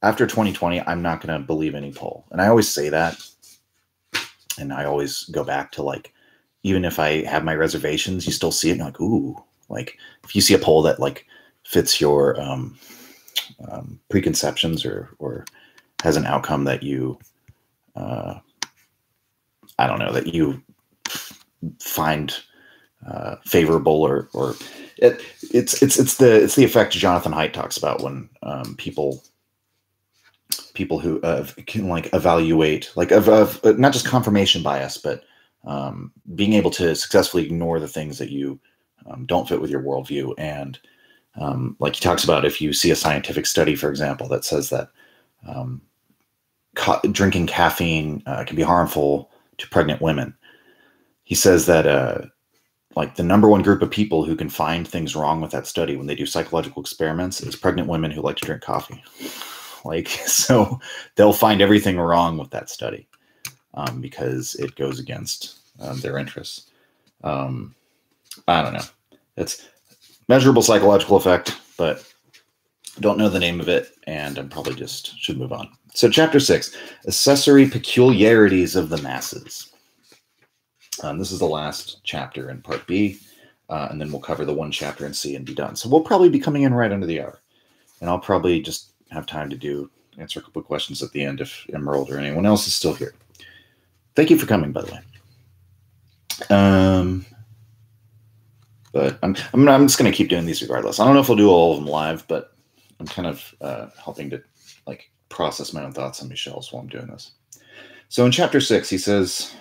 after 2020, I'm not going to believe any poll, and I always say that, and I always go back to like even if I have my reservations, you still see it and like ooh, like if you see a poll that like fits your um, um, preconceptions or or has an outcome that you uh, I don't know that you find uh, favorable or or it, it's it's it's the it's the effect Jonathan Haidt talks about when um, people people who uh, can like evaluate like of, of not just confirmation bias but um, being able to successfully ignore the things that you um, don't fit with your worldview. And um, like he talks about, if you see a scientific study, for example, that says that um, ca- drinking caffeine uh, can be harmful to pregnant women, he says that uh, like the number one group of people who can find things wrong with that study when they do psychological experiments is pregnant women who like to drink coffee. Like so, they'll find everything wrong with that study um, because it goes against um, their interests. Um, I don't know. It's measurable psychological effect, but don't know the name of it, and I'm probably just should move on. So, chapter six accessory peculiarities of the masses. Um, this is the last chapter in part B, uh, and then we'll cover the one chapter in C and be done. So, we'll probably be coming in right under the hour, and I'll probably just have time to do answer a couple questions at the end if Emerald or anyone else is still here. Thank you for coming, by the way. Um, but I'm I'm, I'm just going to keep doing these regardless. I don't know if I'll do all of them live, but I'm kind of uh, helping to process my own thoughts on Michels while I'm doing this. So in chapter six, he says,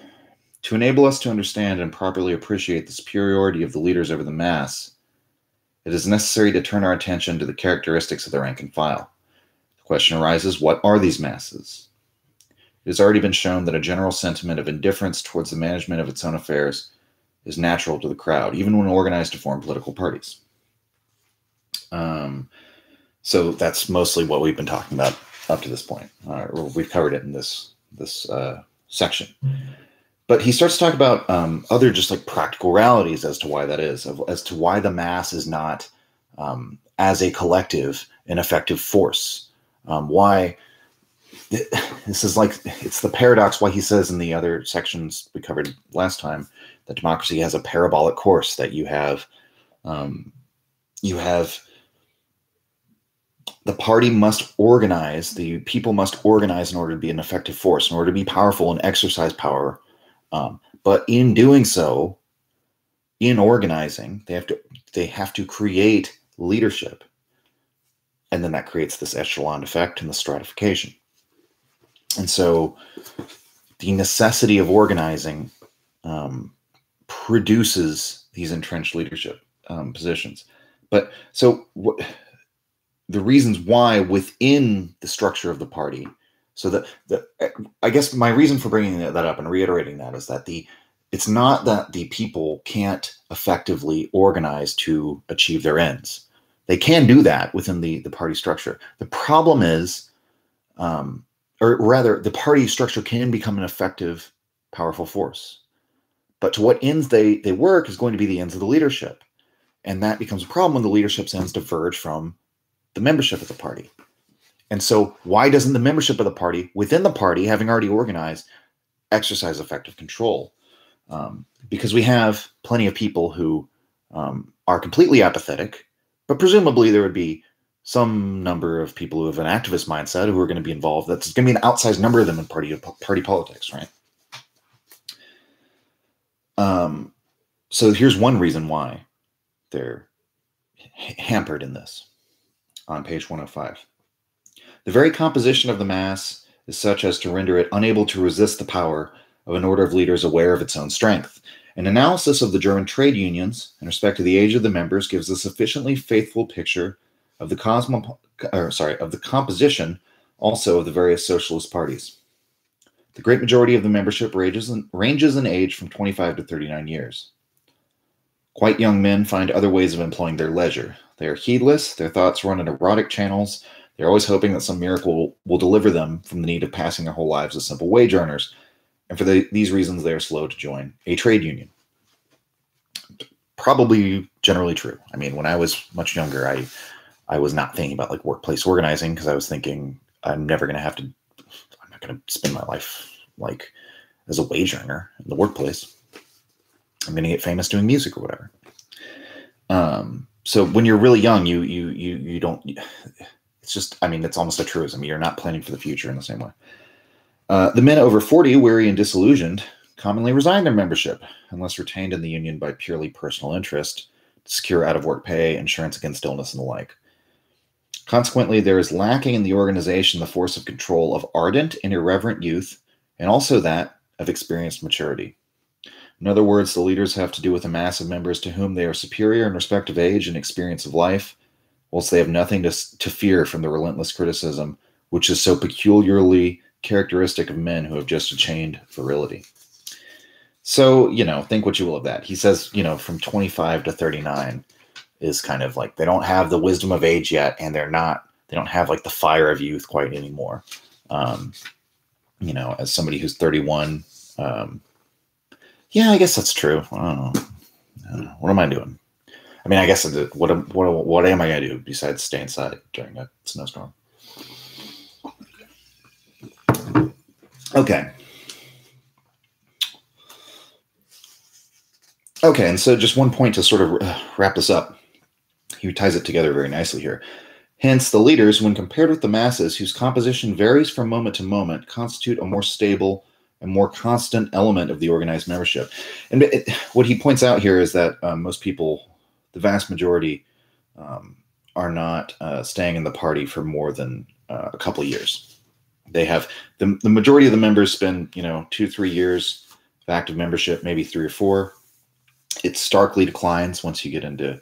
to enable us to understand and properly appreciate the superiority of the leaders over the mass, it is necessary to turn our attention to the characteristics of the rank and file. The question arises, what are these masses? It has already been shown that a general sentiment of indifference towards the management of its own affairs is natural to the crowd, even when organized to form political parties. Um, so that's mostly what we've been talking about up to this point. Uh, we've covered it in this this uh, section. But he starts to talk about um, other just like practical realities as to why that is, as to why the mass is not, um, as a collective, an effective force. Um, why this is like it's the paradox why he says in the other sections we covered last time that democracy has a parabolic course that you have um, you have the party must organize, the people must organize in order to be an effective force, in order to be powerful and exercise power. Um, but in doing so, in organizing, they have to they have to create leadership. And then that creates this echelon effect and the stratification. And so the necessity of organizing um, produces these entrenched leadership um, positions. But so what the reasons why within the structure of the party. So that the I guess my reason for bringing that up and reiterating that is that the it's not that the people can't effectively organize to achieve their ends. They can do that within the the party structure. The problem is, um, or rather, the party structure can become an effective, powerful force. But to what ends they they work is going to be the ends of the leadership, and that becomes a problem when the leadership's ends diverge from the membership of the party. And so, why doesn't the membership of the party, within the party, having already organized, exercise effective control? Um, because we have plenty of people who um, are completely apathetic, but presumably there would be some number of people who have an activist mindset who are going to be involved. That's going to be an outsized number of them in party party politics, right? Um, so here's one reason why they're hampered in this on page 105. The very composition of the mass is such as to render it unable to resist the power of an order of leaders aware of its own strength. An analysis of the German trade unions in respect to the age of the members gives a sufficiently faithful picture of the cosmo, or sorry, of the composition also of the various socialist parties. The great majority of the membership ranges in, ranges in age from 25 to 39 years. Quite young men find other ways of employing their leisure. They are heedless, their thoughts run in erotic channels. They're always hoping that some miracle will, deliver them from the need of passing their whole lives as simple wage earners. And for the, these reasons, they are slow to join a trade union. Probably generally true. I mean, when I was much younger, I I was not thinking about like workplace organizing because I was thinking I'm never going to have to. I'm not going to spend my life like as a wage earner in the workplace. I'm going to get famous doing music or whatever. Um, so when you're really young, you you you you don't. It's just, I mean, it's almost a truism. You're not planning for the future in the same way. Uh, the men over 40, weary and disillusioned, commonly resign their membership unless retained in the union by purely personal interest to secure out of work pay, insurance against illness, and the like. Consequently, there is lacking in the organization the force of control of ardent and irreverent youth, and also that of experienced maturity. In other words, the leaders have to do with a mass of members to whom they are superior in respect of age and experience of life, whilst they have nothing to, to fear from the relentless criticism which is so peculiarly characteristic of men who have just attained virility. So, you know, think what you will of that. He says, you know, from 25 to 39 is kind of like they don't have the wisdom of age yet, and they're not, they don't have like the fire of youth quite anymore. Um, you know, as somebody who's 31, um, yeah, I guess that's true. I don't know. What am I doing? I mean, I guess what what what am I gonna do besides stay inside during a snowstorm? Okay. Okay, and so just one point to sort of uh, wrap this up. He ties it together very nicely here. Hence, the leaders, when compared with the masses, whose composition varies from moment to moment, constitute a more stable a more constant element of the organized membership. And it, what he points out here is that um, most people, the vast majority, um, are not uh, staying in the party for more than uh, a couple years. They have the, the majority of the members spend, you know, two, three years of active membership, maybe three or four. It starkly declines once you get into,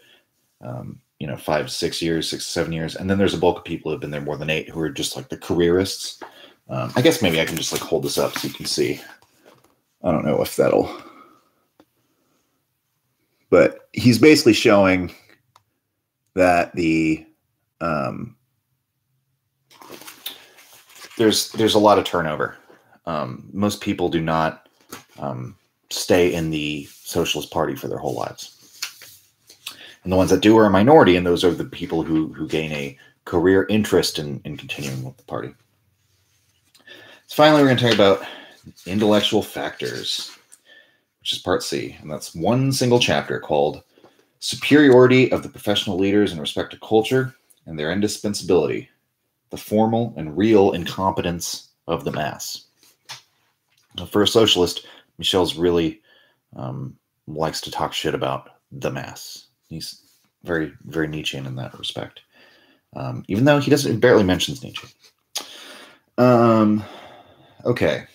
um, you know, five, six years, six, seven years. And then there's a bulk of people who have been there more than eight who are just like the careerists um, I guess maybe I can just like hold this up so you can see. I don't know if that'll. But he's basically showing that the um, there's there's a lot of turnover. Um, most people do not um, stay in the Socialist Party for their whole lives, and the ones that do are a minority, and those are the people who who gain a career interest in, in continuing with the party. Finally, we're going to talk about intellectual factors, which is part C. And that's one single chapter called Superiority of the Professional Leaders in Respect to Culture, and their indispensability, the formal and real incompetence of the mass. For a socialist, Michels really um, likes to talk shit about the mass. He's very, very Nietzschean in that respect, um, even though he doesn't barely mentions Nietzsche. Um, okay.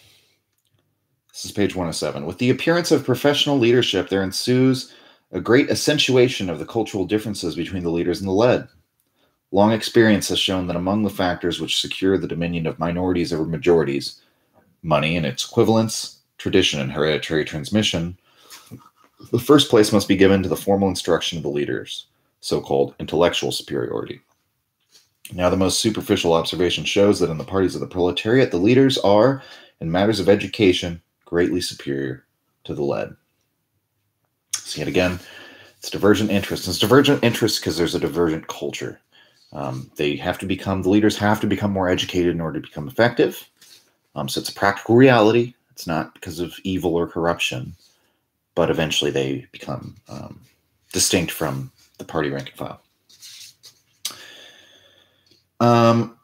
This is page 107. With the appearance of professional leadership, there ensues a great accentuation of the cultural differences between the leaders and the led. Long experience has shown that among the factors which secure the dominion of minorities over majorities, money and its equivalents, tradition and hereditary transmission, the first place must be given to the formal instruction of the leaders, so called intellectual superiority. Now, the most superficial observation shows that in the parties of the proletariat, the leaders are, in matters of education, greatly superior to the led. See it again, it's divergent interests. It's divergent interests because there's a divergent culture. Um, they have to become, the leaders have to become more educated in order to become effective. Um, so, it's a practical reality. It's not because of evil or corruption, but eventually they become um, distinct from the party rank and file. Um,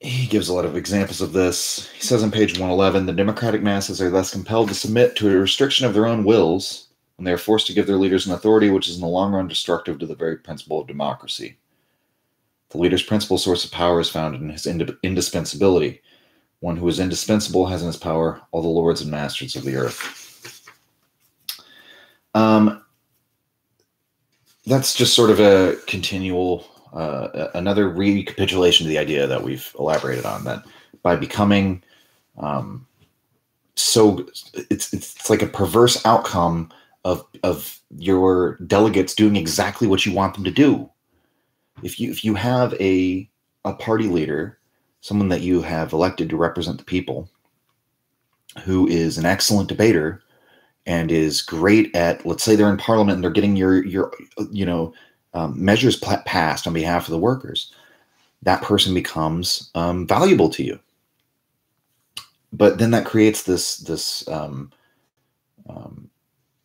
he gives a lot of examples of this. He says on page 111 the democratic masses are thus compelled to submit to a restriction of their own wills, when they are forced to give their leaders an authority which is in the long run destructive to the very principle of democracy. The leader's principal source of power is found in his ind- indispensability. One who is indispensable has in his power all the lords and masters of the earth. Um, that's just sort of a continual uh, another recapitulation of the idea that we've elaborated on that by becoming um, so it's it's like a perverse outcome of of your delegates doing exactly what you want them to do. If you if you have a a party leader, someone that you have elected to represent the people, who is an excellent debater and is great at let's say they're in parliament and they're getting your your you know um, measures passed on behalf of the workers, that person becomes um, valuable to you. But then that creates this this um, um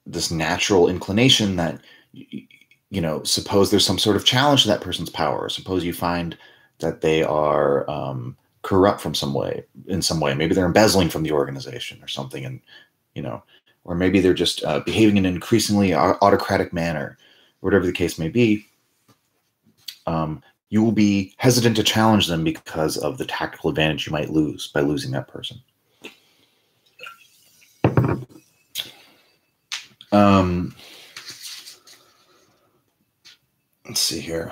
this natural inclination that you know suppose there's some sort of challenge to that person's power. Suppose you find that they are um, corrupt from some way in some way. Maybe they're embezzling from the organization or something, and you know, or maybe they're just uh, behaving in an increasingly autocratic manner whatever the case may be, um, you will be hesitant to challenge them because of the tactical advantage you might lose by losing that person. Um, let's see here.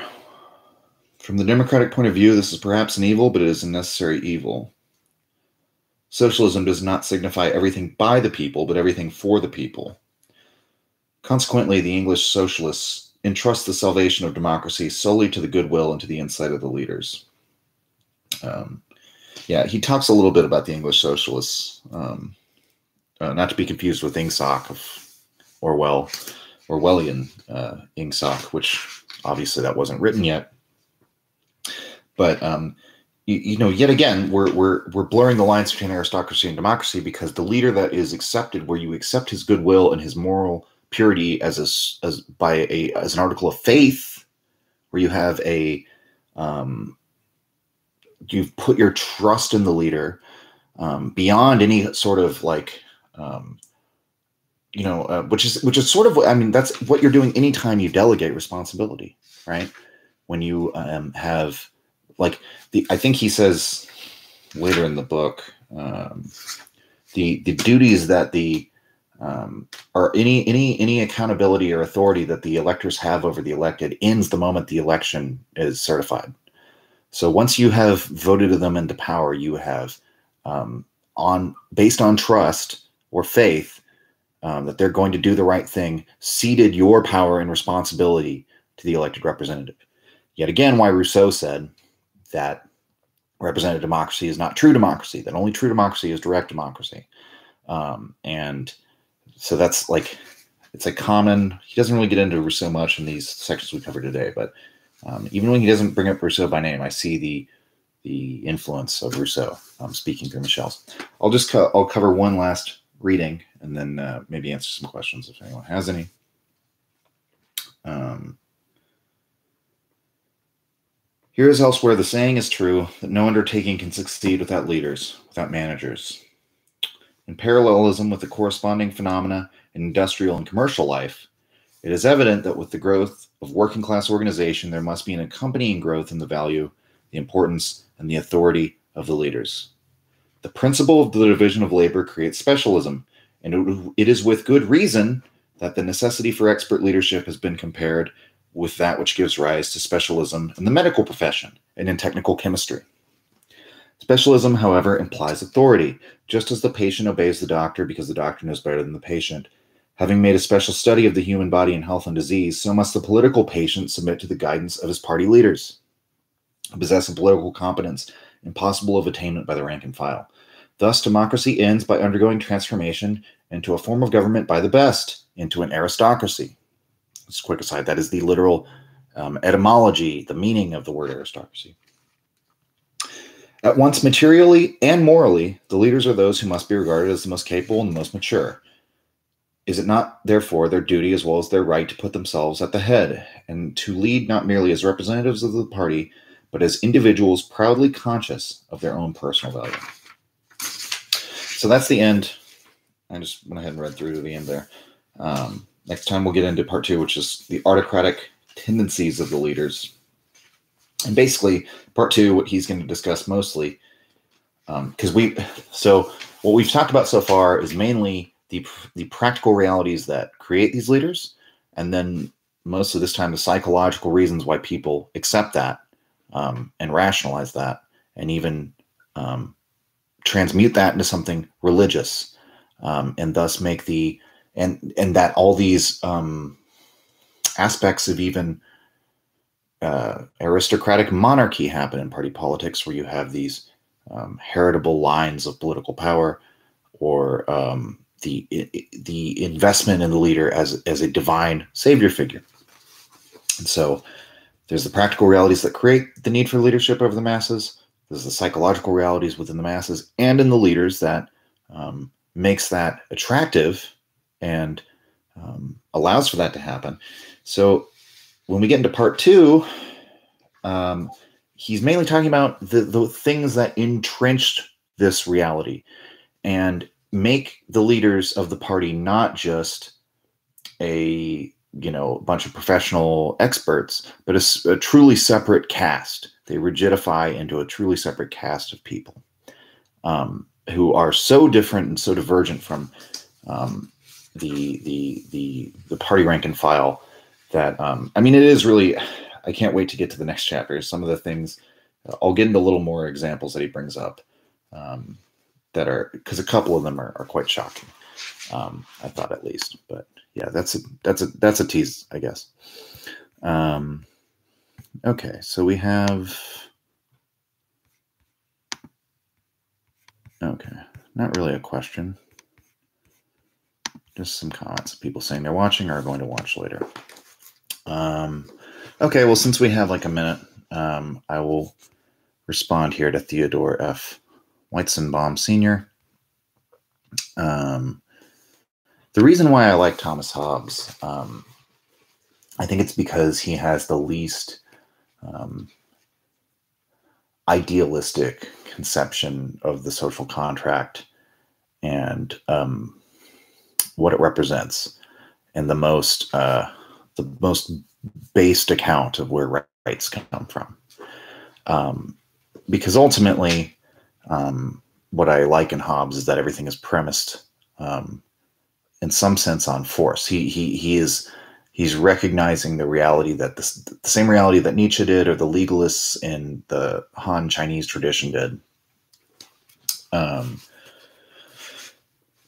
From the democratic point of view, this is perhaps an evil, but it is a necessary evil. Socialism does not signify everything by the people, but everything for the people. Consequently, the English socialists entrust the salvation of democracy solely to the goodwill and to the insight of the leaders. Um, yeah, he talks a little bit about the English socialists, um, uh, not to be confused with Ingsoc of Orwell, Orwellian uh, Ingsoc, which obviously that wasn't written yet. But um, you, you, know, yet again, we're we're we're blurring the lines between aristocracy and democracy because the leader that is accepted, where you accept his goodwill and his moral purity as a, as by a as an article of faith, where you have a um, you've put your trust in the leader um, beyond any sort of like um, you know uh, which is which is sort of i mean that's what you're doing anytime you delegate responsibility right? When you um, have like the i think he says later in the book um, the the duties that the um, or any any any accountability or authority that the electors have over the elected ends the moment the election is certified. So once you have voted them into power, you have um, on based on trust or faith um, that they're going to do the right thing, ceded your power and responsibility to the elected representative. Yet again, why Rousseau said that representative democracy is not true democracy; that only true democracy is direct democracy, um, and so that's like it's a common. He doesn't really get into Rousseau much in these sections we cover today, but um, even when he doesn't bring up Rousseau by name, I see the the influence of Rousseau um, speaking through Michels. I'll just co- I'll cover one last reading and then uh, maybe answer some questions if anyone has any. Um, elsewhere, the saying is true that no undertaking can succeed without leaders, without managers. In parallelism with the corresponding phenomena in industrial and commercial life, it is evident that with the growth of working class organization, there must be an accompanying growth in the value, the importance, and the authority of the leaders. The principle of the division of labor creates specialism, and it is with good reason that the necessity for expert leadership has been compared with that which gives rise to specialism in the medical profession and in technical chemistry. Specialism, however, implies authority, just as the patient obeys the doctor because the doctor knows better than the patient. Having made a special study of the human body in health and disease, so must the political patient submit to the guidance of his party leaders. Possess a political competence impossible of attainment by the rank and file. Thus, democracy ends by undergoing transformation into a form of government by the best, into an aristocracy. Just a quick aside, that is the literal um, etymology, the meaning of the word aristocracy. At once materially and morally, the leaders are those who must be regarded as the most capable and the most mature. Is it not, therefore, their duty as well as their right to put themselves at the head and to lead not merely as representatives of the party, but as individuals proudly conscious of their own personal value? So that's the end. I just went ahead and read through to the end there. Um, next time we'll get into part two, which is the autocratic tendencies of the leaders. And basically, part two, what he's going to discuss mostly, because um, we, so what we've talked about so far is mainly the the practical realities that create these leaders, and then most of this time the psychological reasons why people accept that um, and rationalize that, and even um, transmute that into something religious, um, and thus make the and and that all these um, aspects of even uh, aristocratic monarchy happen in party politics, where you have these um, heritable lines of political power, or um, the the investment in the leader as as a divine savior figure. And so, there's the practical realities that create the need for leadership over the masses. There's the psychological realities within the masses and in the leaders that um, makes that attractive and um, allows for that to happen. So when we get into part two, um, he's mainly talking about the, the things that entrenched this reality and make the leaders of the party not just a you know bunch of professional experts but a, a truly separate caste. They rigidify into a truly separate caste of people um, who are so different and so divergent from um, the the the the party rank and file that um, I mean it is really I can't wait to get to the next chapter. Some of the things I'll get into a little more examples that he brings up um, that are because a couple of them are, are quite shocking. Um, I thought at least, but yeah, that's a that's a that's a tease, I guess. Um, okay, so we have okay, not really a question. Just some comments. People saying they're watching or are going to watch later. Um, okay, well, since we have like a minute, um, I will respond here to Theodore F. Weizenbaum Sr. Um, the reason why I like Thomas Hobbes, um, I think it's because he has the least um, idealistic conception of the social contract and um, what it represents and the most uh, the most based account of where rights come from. Um, because ultimately, um, what I like in Hobbes is that everything is premised, um, in some sense, on force. He he he is he's recognizing the reality that this, the same reality that Nietzsche did, or the legalists in the Han Chinese tradition did. Um,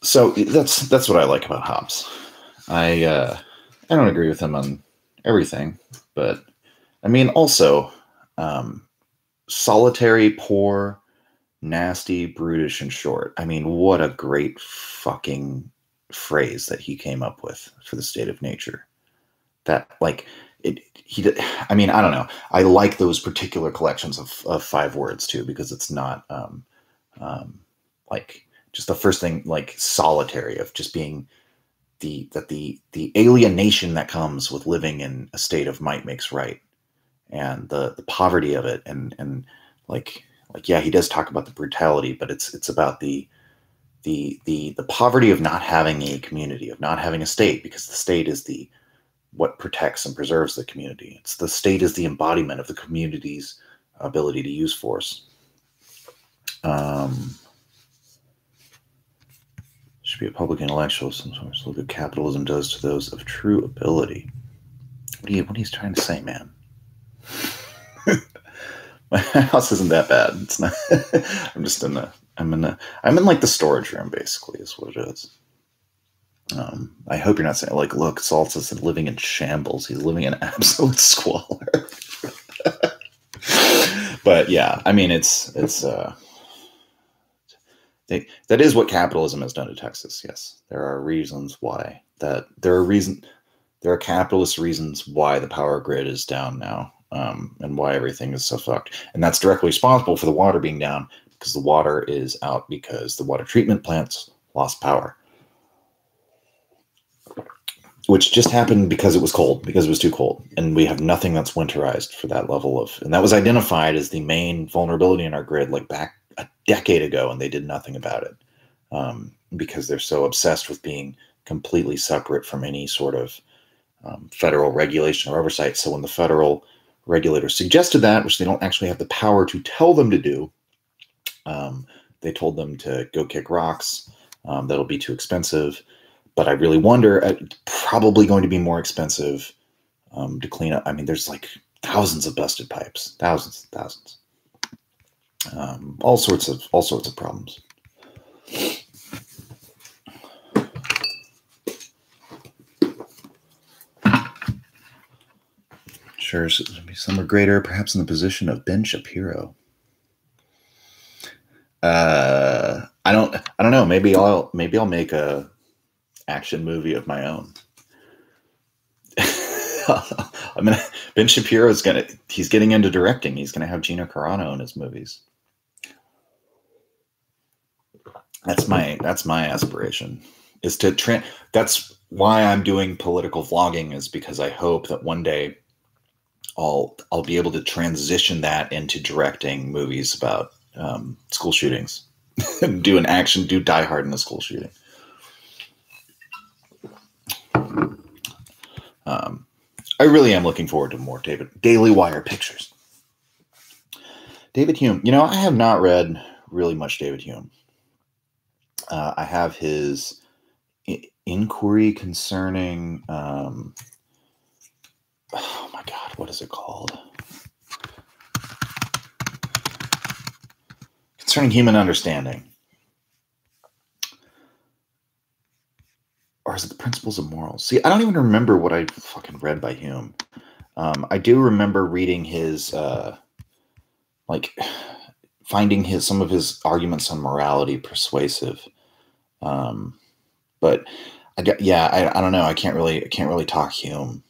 so that's that's what I like about Hobbes. I uh, I don't agree with him on everything, but I mean also um, solitary, poor, nasty, brutish, and short. I mean, what a great fucking phrase that he came up with for the state of nature. That like it he i mean i don't know i like those particular collections of, of five words too because it's not um um like just the first thing like solitary of just being the that the the alienation that comes with living in a state of might makes right. And the the poverty of it and and like like yeah he does talk about the brutality but it's it's about the the the the poverty of not having a community of not having a state because the state is the what protects and preserves the community. It's the state is the embodiment of the community's ability to use force. Um should be a public intellectual some sort of look at capitalism does to those of true ability what are you what are you trying to say man my house isn't that bad. It's not. I'm just in the. I'm in the. I'm in like the storage room. Basically, is what it is. Um, I hope you're not saying like, look, Salt's is living in shambles. He's living in absolute squalor. but yeah, I mean, it's it's. uh they, that is what capitalism has done to Texas. Yes, there are reasons why that there are reason there are capitalist reasons why the power grid is down now um, and why everything is so fucked. And that's directly responsible for the water being down because the water is out because the water treatment plants lost power. Which just happened because it was cold, because it was too cold. And we have nothing that's winterized for that level of, and that was identified as the main vulnerability in our grid like back a decade ago, and they did nothing about it um, because they're so obsessed with being completely separate from any sort of um, federal regulation or oversight. So when the federal regulators suggested that, which they don't actually have the power to tell them to do. Um, they told them to go kick rocks. Um, that'll be too expensive. But I really wonder, uh, probably going to be more expensive um, to clean up. I mean, there's like thousands of busted pipes, thousands, and thousands. Um, all sorts of all sorts of problems. Sure, somewhere greater, perhaps in the position of Ben Shapiro. Uh, I don't, I don't know. Maybe I'll, maybe I'll make a action movie of my own. I mean, Ben Shapiro is gonna, he's getting into directing. He's gonna have Gina Carano in his movies. That's my, that's my aspiration. Is to train. That's why I'm doing political vlogging. Is because I hope that one day I'll I'll be able to transition that into directing movies about um, school shootings, do an action, do Die Hard in a school shooting. Um, I really am looking forward to more David Daily Wire pictures. David Hume, you know, I have not read really much David Hume. Uh, I have his inquiry concerning um, oh my god, what is it called? Concerning human understanding. Or is it the principles of morals? See, I don't even remember what I fucking read by Hume. Um, I do remember reading his, uh, like, finding his some of his arguments on morality persuasive. Um, but I get, yeah, I, I don't know. I can't really, I can't really talk Hume.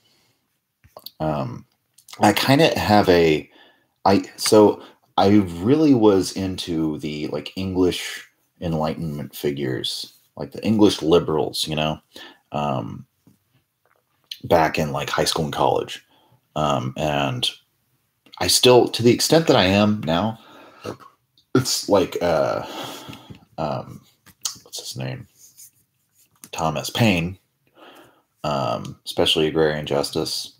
Um, I kind of have a, I so I really was into the like English Enlightenment figures, like the English liberals, you know, um, back in like high school and college, um, and I still, to the extent that I am now, it's like, uh, um, his name, Thomas Paine, um, especially agrarian justice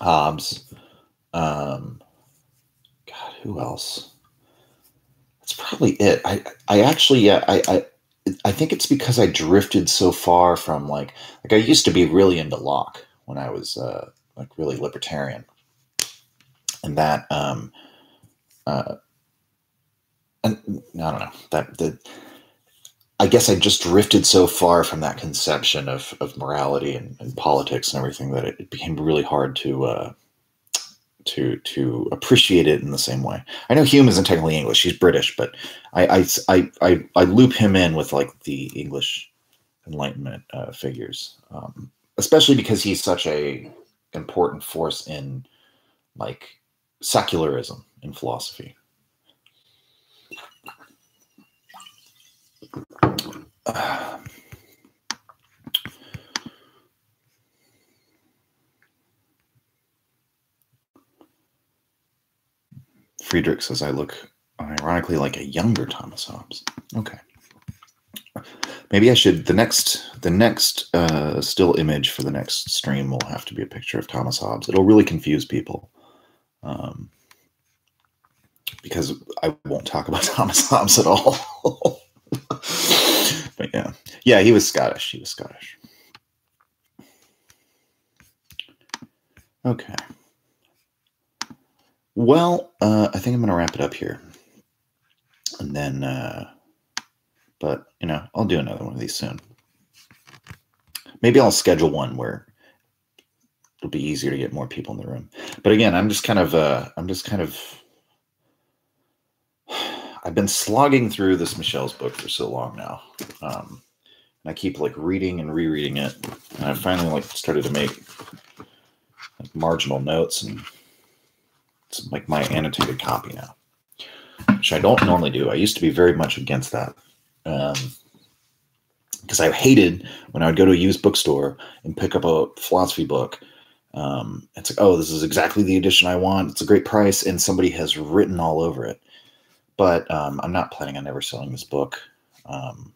Hobbes. Um, God, who else? That's probably it. I I actually yeah I I I think it's because I drifted so far from like like I used to be really into Locke when I was uh, like really libertarian, and that um uh and I don't know that the I guess I just drifted so far from that conception of, of morality and, and politics and everything that it, it became really hard to uh, to to appreciate it in the same way. I know Hume isn't technically English; he's British, but I I, I, I, loop him in with like the English Enlightenment uh, figures, um, especially because he's such a important force in like secularism in philosophy. Friedrich says I look ironically like a younger Thomas Hobbes. Okay. Maybe I should the next the next uh, still image for the next stream will have to be a picture of Thomas Hobbes. It'll really confuse people. Um, because I won't talk about Thomas Hobbes at all. but yeah. Yeah, he was Scottish. He was Scottish. Okay. Well, uh, I think I'm going to wrap it up here. And then, uh, but, you know, I'll do another one of these soon. Maybe I'll schedule one where it'll be easier to get more people in the room. But again, I'm just kind of, uh, I'm just kind of, I've been slogging through this Michels' book for so long now. Um, and I keep like reading and rereading it. And I finally like started to make like marginal notes and it's like my annotated copy now, which I don't normally do. I used to be very much against that. Um, because I hated when I would go to a used bookstore and pick up a philosophy book. Um, it's like, oh, this is exactly the edition I want. It's a great price, and somebody has written all over it. But um, I'm not planning on ever selling this book. Um,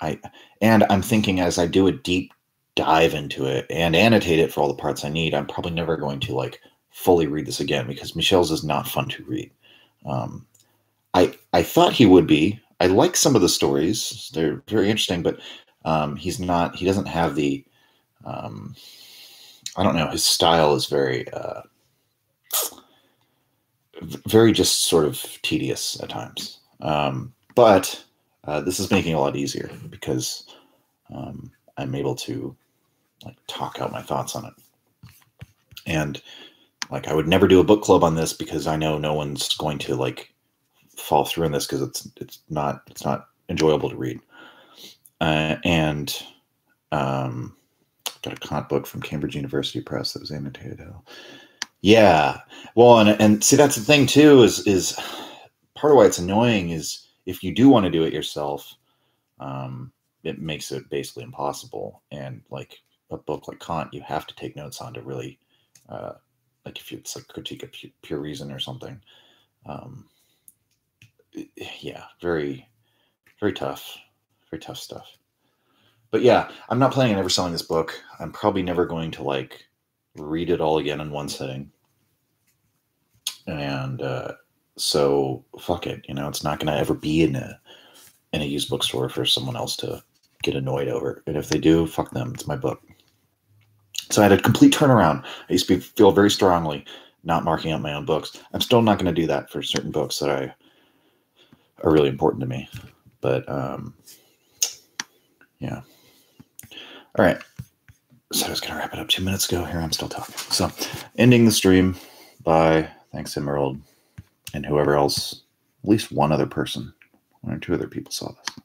I and I'm thinking as I do a deep dive into it and annotate it for all the parts I need, I'm probably never going to like fully read this again because Michels is not fun to read. Um, I I thought he would be. I like some of the stories; they're very interesting, but um, he's not. He doesn't have the. Um, I don't know. His style is very, uh, very just sort of tedious at times. Um, but uh, this is making a lot easier because um, I'm able to like talk out my thoughts on it. And like I would never do a book club on this because I know no one's going to like fall through in this because it's it's not it's not enjoyable to read. Uh, and um, got a Kant book from Cambridge University Press that was annotated. Yeah, well, and and see that's the thing too is is part of why it's annoying is if you do want to do it yourself, um, it makes it basically impossible. And like a book like Kant, you have to take notes on to really, uh, like if it's a critique of pure reason or something. Um, yeah, very, very tough, very tough stuff. But yeah, I'm not planning on ever selling this book. I'm probably never going to like read it all again in one sitting. And uh, so fuck it, you know, it's not going to ever be in a in a used bookstore for someone else to get annoyed over. And if they do, fuck them. It's my book. So I had a complete turnaround. I used to feel very strongly not marking up my own books. I'm still not going to do that for certain books that I are really important to me. But um, yeah. All right. So I was going to wrap it up two minutes ago. Here I'm still talking. So ending the stream. Bye. Thanks, Emerald. And whoever else, at least one other person, one or two other people saw this.